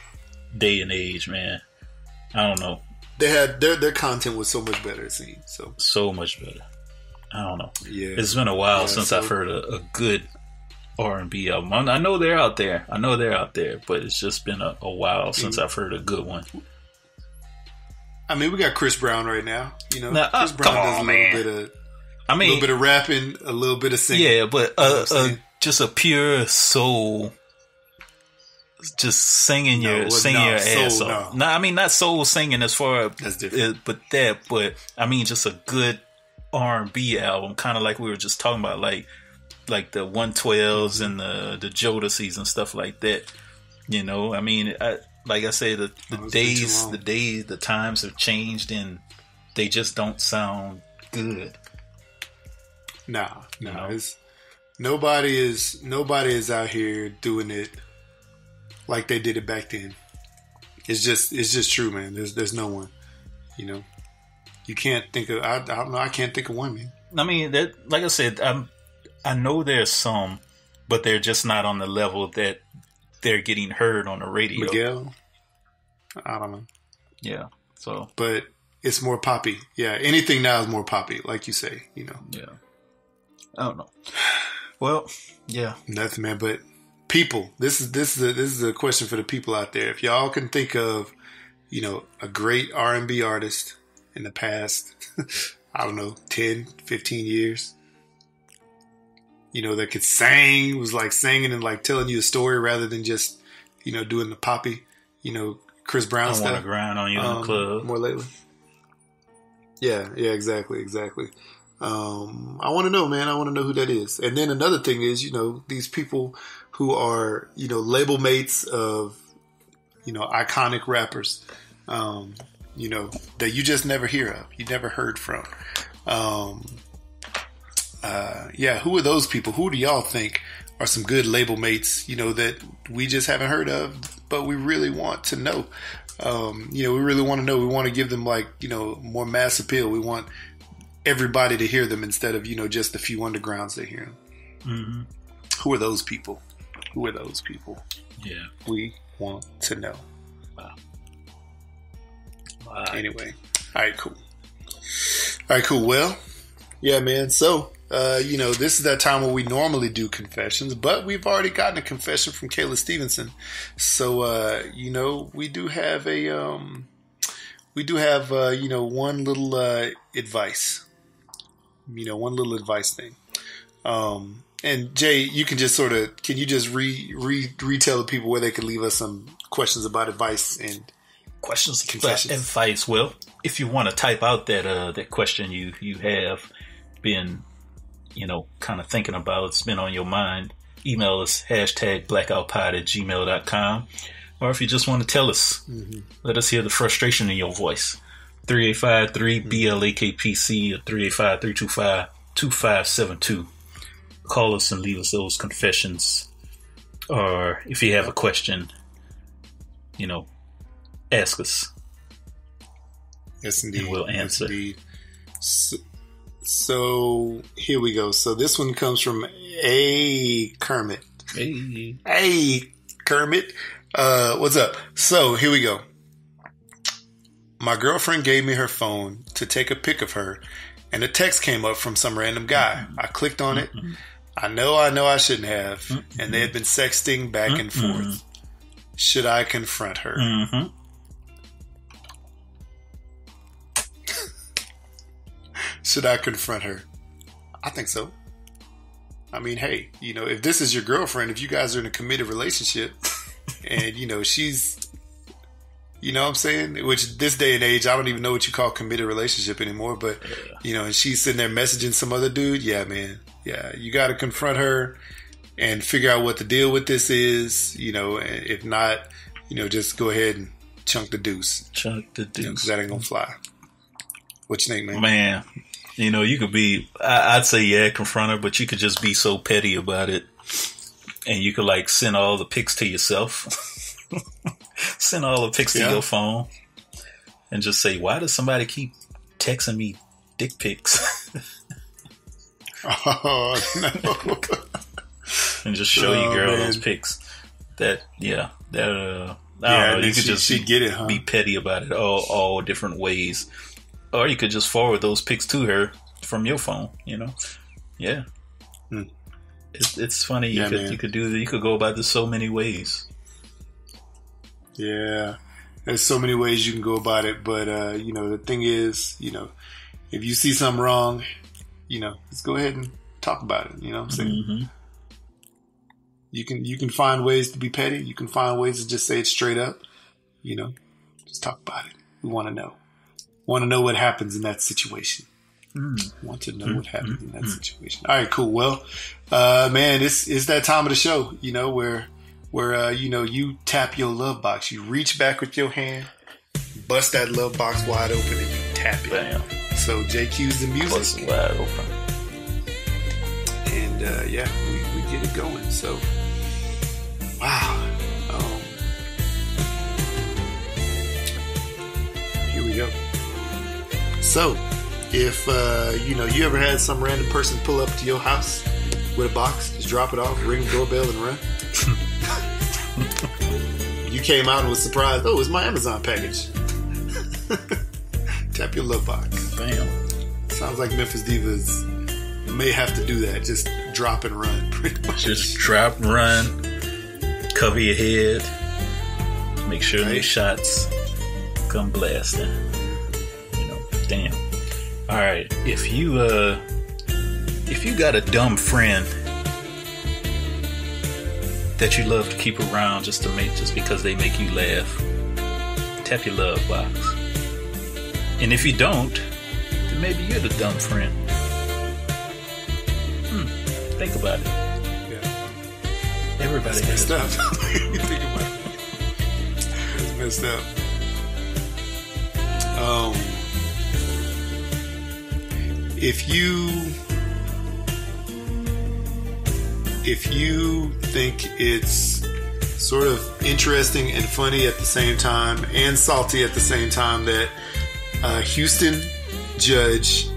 day and age, man. I don't know. they had their their content was so much better. It seemed so. So much better. I don't know. Yeah, It's been a while Yeah, since so- I've heard a, a good R and B album. I know they're out there. I know they're out there, but it's just been a, a while since I've heard a good one. I mean, we got Chris Brown right now. You know, Now, uh, Chris Brown come does a little man. bit of I a mean, a little bit of rapping, a little bit of singing. yeah, but You know uh, uh, just a pure soul, just singing your singing no, your ass soul, off. no. No, I mean not soul singing as far as uh, but that, but I mean just a good R and B album, kind of like we were just talking about, like like the one twelves and the the Jodeci's and stuff like that. You know, I mean, I, like I say, the, the it's been too days, the days, the times have changed, and they just don't sound good. Nah, nah. know? It's, nobody is nobody is out here doing it like they did it back then. It's just it's just true, man. There's there's no one. You know, you can't think of. I, I don't know. I can't think of one, man. I mean, that like I said, I'm, I know there's some, but they're just not on the level that they're getting heard on the radio. Miguel. I don't know, Yeah. So but it's more poppy. Yeah, anything now is more poppy, like you say. You know, yeah, I don't know. Well, yeah, nothing, man. But people, this is this is a, this is a question for the people out there. If y'all can think of, you know, a great R and B artist in the past, I don't know, 10, 15 years, you know, that could sing, was like singing and like telling you a story rather than just you know, doing the poppy, you know, Chris Brown I stuff. want to grind on you in um, the club. more lately. Yeah, yeah, exactly, exactly. Um, I want to know, man. I want to know who that is. And then another thing is, you know, these people who are, you know, label mates of, you know, iconic rappers, um, you know, that you just never hear of, you never heard from. Um, uh, yeah, who are those people? Who do y'all think are some good label mates, you know, that we just haven't heard of, but we really want to know? Um, you know, we really want to know. We want to give them like, you know, more mass appeal. We want everybody to hear them instead of, you know, just a few undergrounds that hear them. Who are those people? Who are those people? Yeah. We want to know. Wow. Anyway, all right, cool. All right, cool. Well, yeah, man. So, uh, you know, this is that time where we normally do confessions, but we've already gotten a confession from Kayla Stevenson. So, uh, you know, we do have a, um, we do have, uh, you know, one little uh, advice. You know, one little advice thing. Um, and Jay, you can just sort of, can you just re, re retell the people where they can leave us some questions about advice and questions about Confessions. advice. Well, if you want to type out that uh that question you you have been, you know, kind of thinking about, it's been on your mind, email us hashtag blackoutpod at gmail.com. Or if you just want to tell us, let us hear the frustration in your voice. 3853 BLAKPC or 385 325 2572. Call us and leave us those confessions. Or if you have a question, you know, ask us. Yes, indeed. And we'll Yes, answer. indeed. So, so here we go. So this one comes from A Kermit. Hey. Hey Kermit, uh, what's up? So here we go. My girlfriend gave me her phone to take a pic of her, and a text came up from some random guy. I clicked on it. I know, I know, I shouldn't have, and they had been sexting back and forth. Should I confront her? Mm-hmm. Should I confront her? I think so. I mean, hey, you know, if this is your girlfriend, if you guys are in a committed relationship and, you know, she's, you know what I'm saying? Which this day and age, I don't even know what you call committed relationship anymore, but, you know, and she's sitting there messaging some other dude. Yeah, man. Yeah. You got to confront her and figure out what the deal with this is, you know, if not, you know, just go ahead and chunk the deuce Chunk the because deuce. that ain't going to fly. What you think, man? Man, you know, you could be, I, I'd say, yeah, confront her, but you could just be so petty about it. And you could, like, send all the pics to yourself. send all the pics Yeah. to your phone. And just say, why does somebody keep texting me dick pics? Oh, no. and just show Oh, your girl man. those pics. That, yeah, that, uh, Yeah, know, you could she- just she'd get it, huh? be petty about it all, all different ways. Or you could just forward those pics to her from your phone, you know? Yeah. Hmm. It's, it's funny. You could man. you could do that. You could go about this so many ways. Yeah, there's so many ways you can go about it, but uh, you know the thing is, you know, if you see something wrong, you know, let's go ahead and talk about it. You know, what I'm saying hmm you can you can find ways to be petty. You can find ways to just say it straight up. You know, just talk about it. We want to know, want to know what happens in that situation. Want to know what happens in that situation. All right, cool. Well, uh, man, it's it's that time of the show. You know where where uh, you know you tap your love box. You reach back with your hand, bust that love box wide open, and you tap it. Bam. So JQ's the music, wide open. and uh, yeah, we, we get it going. So, wow. Um, here we go. So, if uh, you know you ever had some random person pull up to your house with a box, just drop it off, ring the doorbell, and run. you came out and was surprised. Oh, it's my Amazon package. Tap your love box. Bam. Sounds like Memphis Divas may have to do that. Just drop and run, pretty much. Just drop, run, cover your head, make sure Right. shots come blasting. You know, damn. All right, if you uh, if you got a dumb friend that you love to keep around just to make just because they make you laugh. Tap your love box. And if you don't, then maybe you're the dumb friend. Hmm. Think about it. Yeah. Everybody It's has messed up. you think about it. It's messed up. Um, if you if you think it's sort of interesting and funny at the same time and salty at the same time that a Houston judge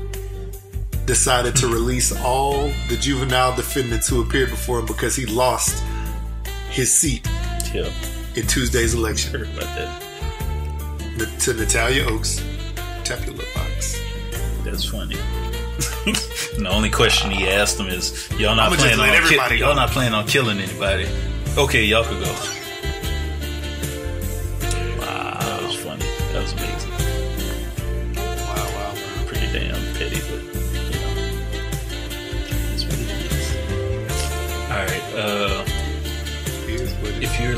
decided to release all the juvenile defendants who appeared before him because he lost his seat Yeah, in Tuesday's election heard about that. to Natalia Oakes. Tap your lip box. That's funny. And the only question he asked them is, "Y'all not I'ma planning on ki- y'all not planning on killing anybody?" Okay, y'all could go.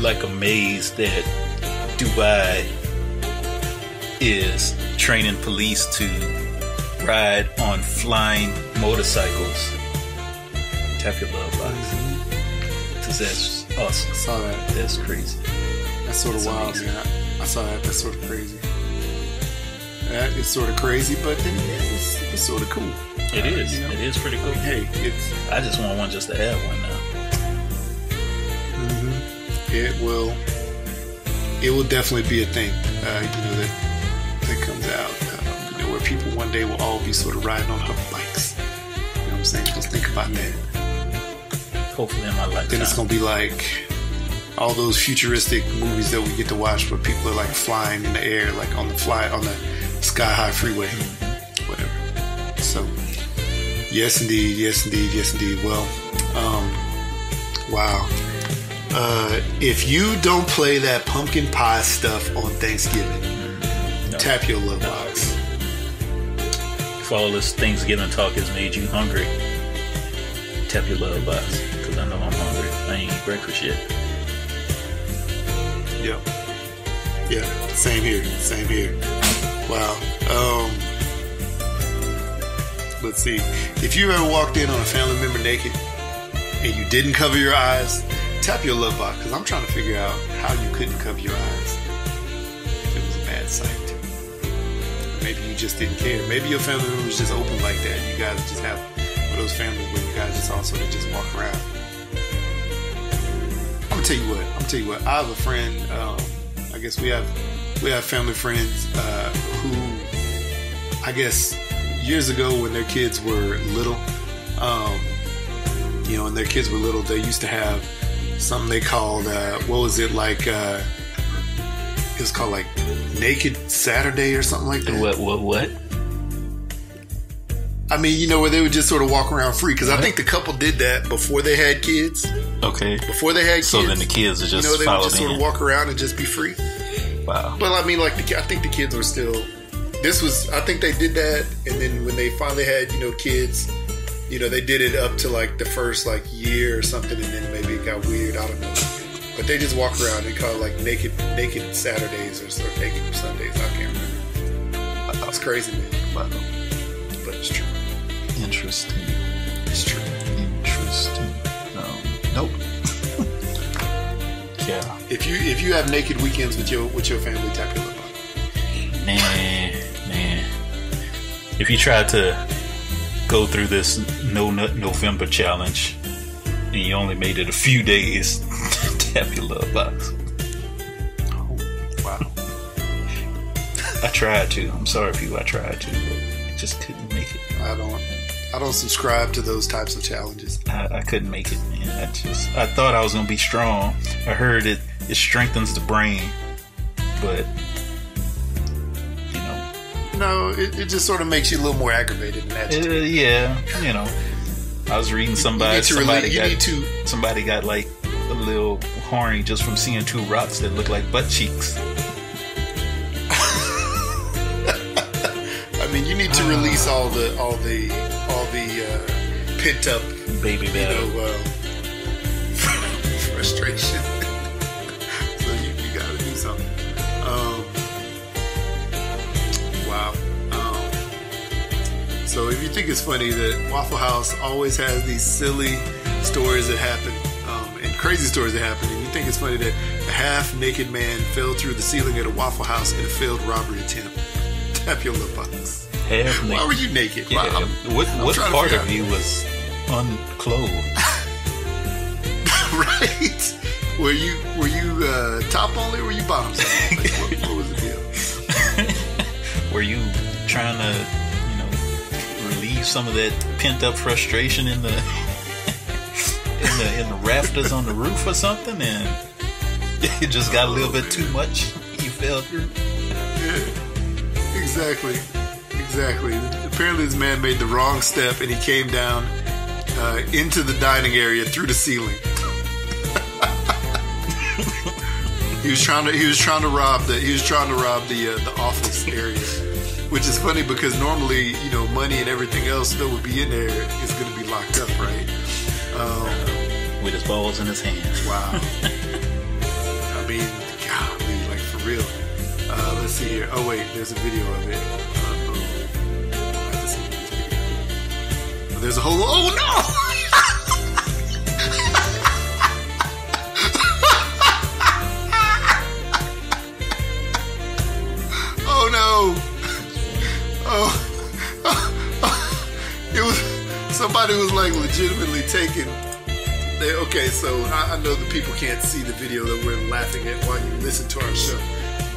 Like amazed that Dubai is training police to ride on flying motorcycles, tap your love box. Because that's awesome. I saw that. That's crazy. That's sort of That's wild, amazing. man. I, I saw that. That's sort of crazy. That is sort of crazy, but then it's, it's sort of cool. It uh, is. You know? It is pretty cool. Hey, it's I just want one just to have one now. It will it will definitely be a thing. Uh, you know that that comes out. Um, you know where people one day will all be sort of riding on hover bikes. You know what I'm saying? Just think about that. Hopefully in my lifetime. Then it's gonna be like all those futuristic movies that we get to watch where people are like flying in the air, like on the fly on the sky high freeway, whatever. So, yes, indeed, yes, indeed, yes, indeed. Well, um, wow. Uh, if you don't play that pumpkin pie stuff on Thanksgiving, No. tap your love box. If all this Thanksgiving talk has made you hungry, tap your love box. Because I know I'm hungry. I ain't eat breakfast yet. Yep. Yeah. Same here. Same here. Wow. Um. Let's see. If you ever walked in on a family member naked and you didn't cover your eyes, tap your love box because I'm trying to figure out how you couldn't cover your eyes. It was a bad sight. Maybe you just didn't care. Maybe your family member was just open like that. You guys just have one of those families where you guys just all sort of just walk around. I'm gonna tell you what. I'm gonna tell you what. I have a friend. Um, I guess we have we have family friends uh, who, I guess, years ago when their kids were little, um, you know, when their kids were little, they used to have something they called uh, what was it like? Uh, it was called like Naked Saturday or something like that. What, what, what? I mean, you know, where they would just sort of walk around free because I think the couple did that before they had kids. Okay. Before they had kids, So then the kids are just you know, they would just sort of walk around and just be free. Wow. Well, I mean, like the, I think the kids were still. This was, I think they did that, and then when they finally had, you know, kids, you know, they did it up to like the first like year or something, and then got weird. I don't know, but they just walk around. They call it like naked, naked Saturdays or, or naked Sundays. I can't remember. It's crazy, man. Wow. But it's true. Interesting. It's true. Interesting. Um, nope. yeah. If you if you have naked weekends with your with your family, tap your lip on. Man, man. If you try to go through this No Nut November challenge and you only made it a few days, tap your love box. Oh, wow. I tried to. I'm sorry, people. I tried to, but I just couldn't make it. I don't. I don't subscribe to those types of challenges. I, I couldn't make it, man. I just I thought I was gonna be strong. I heard it it strengthens the brain, but you know, No, it, it just sort of makes you a little more aggravated and uh, yeah, you know. I was reading somebody. you need to somebody got to- somebody got like a little horny just from seeing two rocks that look like butt cheeks. I mean, you need to release all the all the all the uh, pent up, Baby you know, uh, frustration. So if you think it's funny that Waffle House always has these silly stories that happen um, and crazy stories that happen, and you think it's funny that a half-naked man fell through the ceiling at a Waffle House in a failed robbery attempt. Tap your lip box. Half Why were you naked? Yeah. I'm- what what part of you was unclothed? right? Were you were you uh, top only or were you bottom? Like, what, what was the deal? Were you trying to, you know, relieve some of that pent up frustration in the in the in the rafters on the roof or something, and it just got a little bit too much? You fell through. Yeah, exactly, exactly. Apparently, this man made the wrong step and he came down uh, into the dining area through the ceiling. he was trying to he was trying to rob the he was trying to rob the uh, the office area, which is funny because normally you know money and everything else that would be in there is going to be locked up, right? Um, with his balls in his hands. Wow. I mean, golly, like for real. Uh, let's see here. Oh wait, there's a video of it. Uh, oh. I have to see this video. There's a whole. Oh no! Somebody was like legitimately taking they, okay, so I, I know the people can't see the video that we're laughing at while you listen to our show.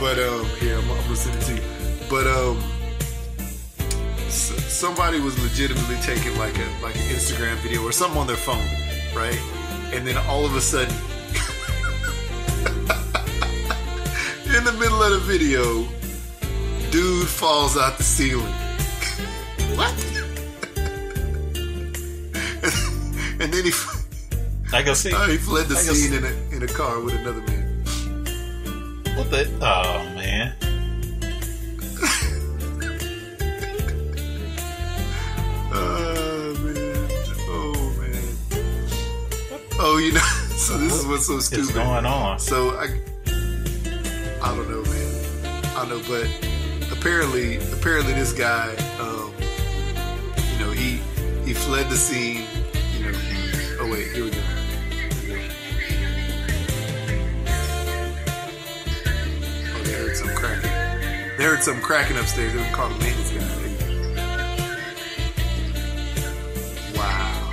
But um, here I'm, I'm listening to you. But um, s- somebody was legitimately taking like a like an Instagram video or something on their phone, right? And then all of a sudden, in the middle of the video, dude falls out the ceiling. what? And then he. I can see. Oh, he fled the scene in a in a car with another man. What the? Oh man. Oh man. Oh man. Oh, you know. So this is what's so stupid. What's going on? So I, I don't know, man. I don't know, but apparently, apparently this guy, um, you know, he he fled the scene. Wait, here we go. Oh, they heard some cracking. They heard some cracking upstairs. They would call the maintenance guy. Wow.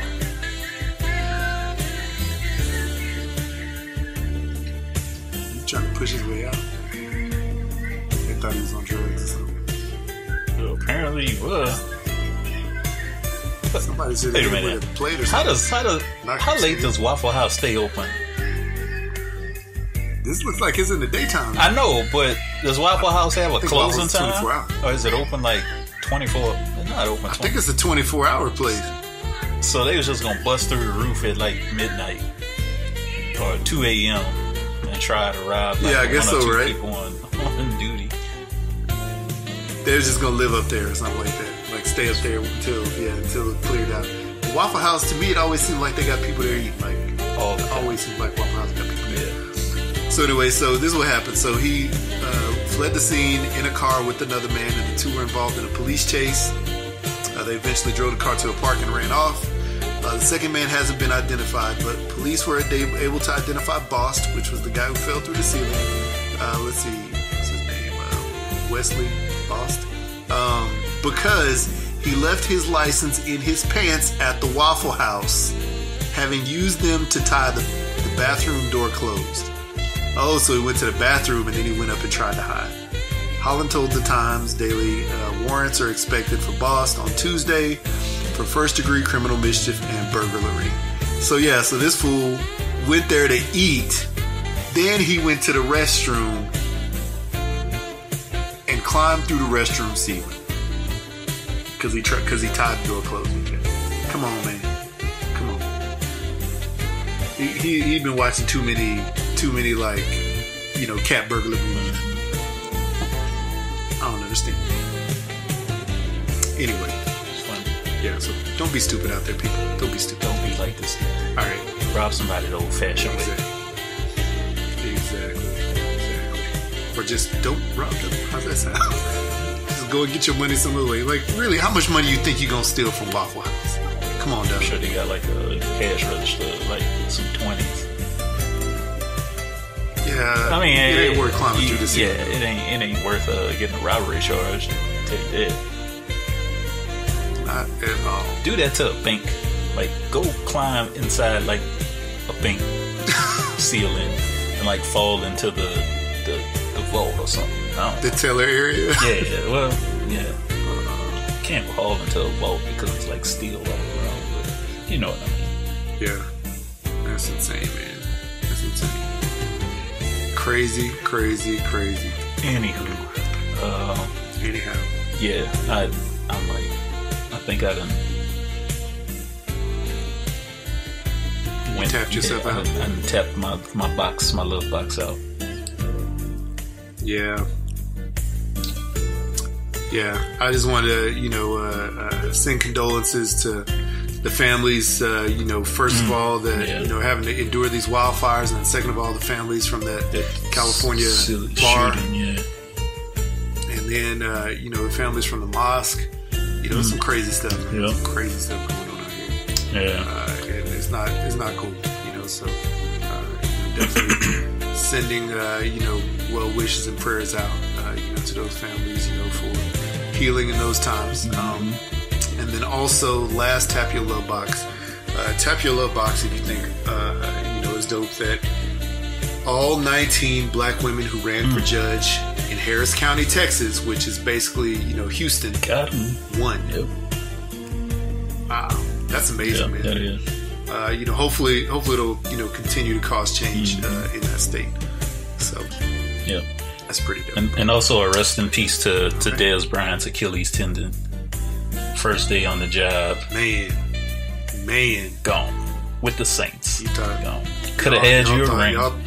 He's trying to push his way out. They thought he was on drugs or something. Well, apparently you were. Somebody said Wait they a minute. played or How does how does how late does Waffle House stay open? This looks like it's in the daytime. I know, but does Waffle House have a closing time, hours. or is it open like twenty four? Not open. I think it's a 24 hour place. So they was just gonna bust through the roof at like midnight or two a.m. and try to rob like Yeah, I guess one or so, two right? people on, on duty. They're just gonna live up there or something like that. Like stay up there until yeah until it's cleared out. Waffle House to me it always seemed like they got people there eating. Like All the always seemed like Waffle House got people there. Yeah. So anyway, so this is what happened. So he uh, fled the scene in a car with another man, and the two were involved in a police chase. Uh, they eventually drove the car to a park and ran off. Uh, the second man hasn't been identified, but police were able able to identify Bost, which was the guy who fell through the ceiling. Uh, let's see, what's his name? Uh, Wesley Bost. Um, because he left his license in his pants at the Waffle House, having used them to tie the, the bathroom door closed. Oh, so he went to the bathroom and then he went up and tried to hide. Holland told the Times Daily uh, warrants are expected for Bost on Tuesday for first degree criminal mischief and burglary. So, yeah, so this fool went there to eat. Then he went to the restroom climbed through the restroom ceiling because he tr- cause he tied the door closed. Come on, man. Come on. He, he he'd been watching too many too many like you know cat burglar movies. I don't understand. Anyway, yeah. So don't be stupid out there, people. Don't be stupid. Don't be like this. All right. Rob somebody the old fashioned way. Or just don't rob them. How's that sound? just go and get your money some other way. Like, really, how much money you think you're gonna steal from Waffle House? Come on, I'm dog. sure they got like a cash register, like some twenties. Yeah, I mean, it ain't worth climbing you- through this. Yeah, it ain't. It ain't worth uh, getting a robbery charge. You that. Not at all. Do that to a bank. Like, go climb inside like a bank ceiling and like fall into the the, the or something. The teller area. Yeah, yeah, well, yeah. Uh, can't haul into a vault because it's like steel all around. But you know what I mean. Yeah, that's insane, man. That's insane. Crazy, crazy, crazy. Anywho, uh, Anyhow, yeah, I, I'm like, I think I done. You tapped yourself yeah, out? I, I tapped my, my box, my love box out. Yeah, yeah. I just wanted to, you know, uh, uh, send condolences to the families. Uh, you know, first of all, that Mm. Yeah. you know having to endure these wildfires, and then second of all, the families from that That California bar, shooting, yeah. and then uh, you know the families from the mosque. You know, some crazy stuff. man. Mm. Yeah. Some crazy stuff going on out here. Yeah. uh, and it's not it's not cool, you know. So uh, definitely sending uh, you know well wishes and prayers out, uh, you know, to those families, you know, for healing in those times. Um, and then also, last tap your love box. Uh, tap your love box if you think uh, you know it's dope that all 19 black women who ran for judge in Harris County, Texas, which is basically you know Houston, Got him. won. Yep. Wow, that's Yeah, amazing, man that is. Uh, you know, hopefully, hopefully it'll you know continue to cause change uh, in that state. So Yeah. that's pretty dope. And, and also a rest in peace to, to Dez Bryant's Achilles tendon. First day on the job, man, man, gone. With the Saints. You Gone. Could have had Y'all- you a y'all ring.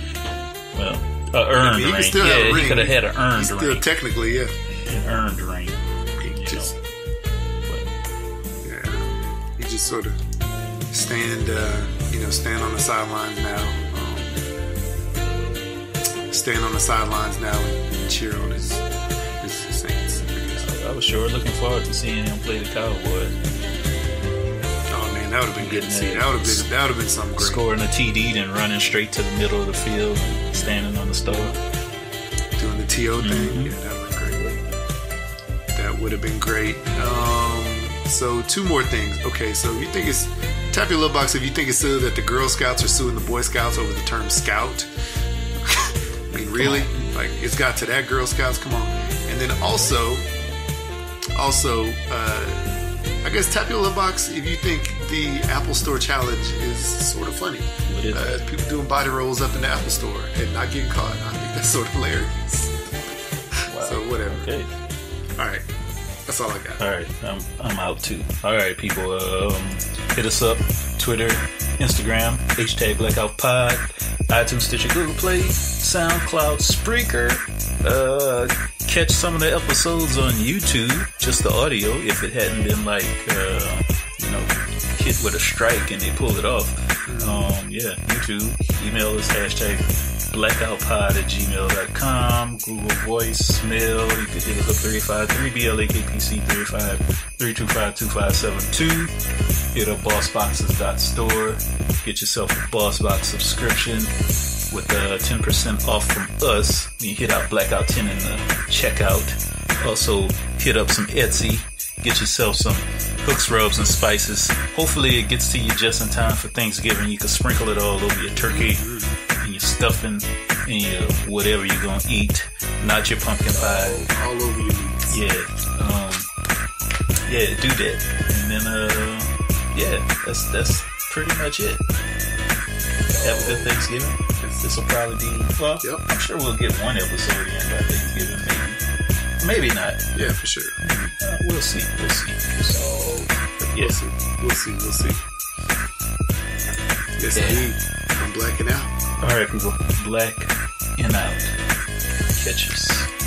Well, a earned he can ring. still have a yeah, ring. he could have had an earned still ring. technically, yeah, An earned ring. he just know, yeah, he just sort of stand, uh, you know, stand on the sidelines now. Um, stand on the sidelines now and, cheer on his his Saints. I was sure looking forward to seeing him play the Cowboys. Oh man, that would have been good to see. That would have been that would have been something great. Scoring a TD, then running straight to the middle of the field and standing on the star. doing the TO thing. Yeah, that would have been great. That would have been great. Um, so two more things. Okay, so you think it's tap your little box if you think it's silly that the Girl Scouts are suing the Boy Scouts over the term Scout. I mean, really? Like it's got to that Girl Scouts? Come on. And then also, also, uh, I guess tap your little box if you think the Apple Store challenge is sort of funny. Uh, people doing body rolls up in the Apple Store and not getting caught. I think that's sort of hilarious. Wow. So whatever. Okay. All right, that's all I got. All right, I'm, I'm out too. All right, people, um, hit us up Twitter, Instagram, hashtag Blackout Pod, iTunes, Stitcher, Google Play, SoundCloud, Spreaker. Uh, catch some of the episodes on YouTube, just the audio, if it hadn't been like, uh, you know, hit with a strike and they pulled it off. Um, yeah, YouTube, email us hashtag blackoutpod at gmail.com, Google Voice, mail. you can hit us up 353 BLAKPC 35 325 2572. Hit up bossboxes.store, get yourself a Bossbox subscription with uh, 10% off from us. You hit out Blackout 10 in the checkout. Also, hit up some Etsy, get yourself some Hook's, rubs, and spices. Hopefully, it gets to you just in time for Thanksgiving. You can sprinkle it all over your turkey and your stuffing and your whatever you're gonna eat. Not your pumpkin pie. All over you. meats. Yeah. Um, yeah, do that. And then, uh, yeah, that's that's pretty much it. Have a good Thanksgiving. This will probably be well. Yep. I'm sure we'll get one episode in by Thanksgiving, maybe, maybe not. Yeah, for sure. Uh, we'll see. We'll see. So, but yeah. We'll see. We'll see. Yes, Yeah. indeed. I'm blacking out. All right, people. Black and out. Catch us.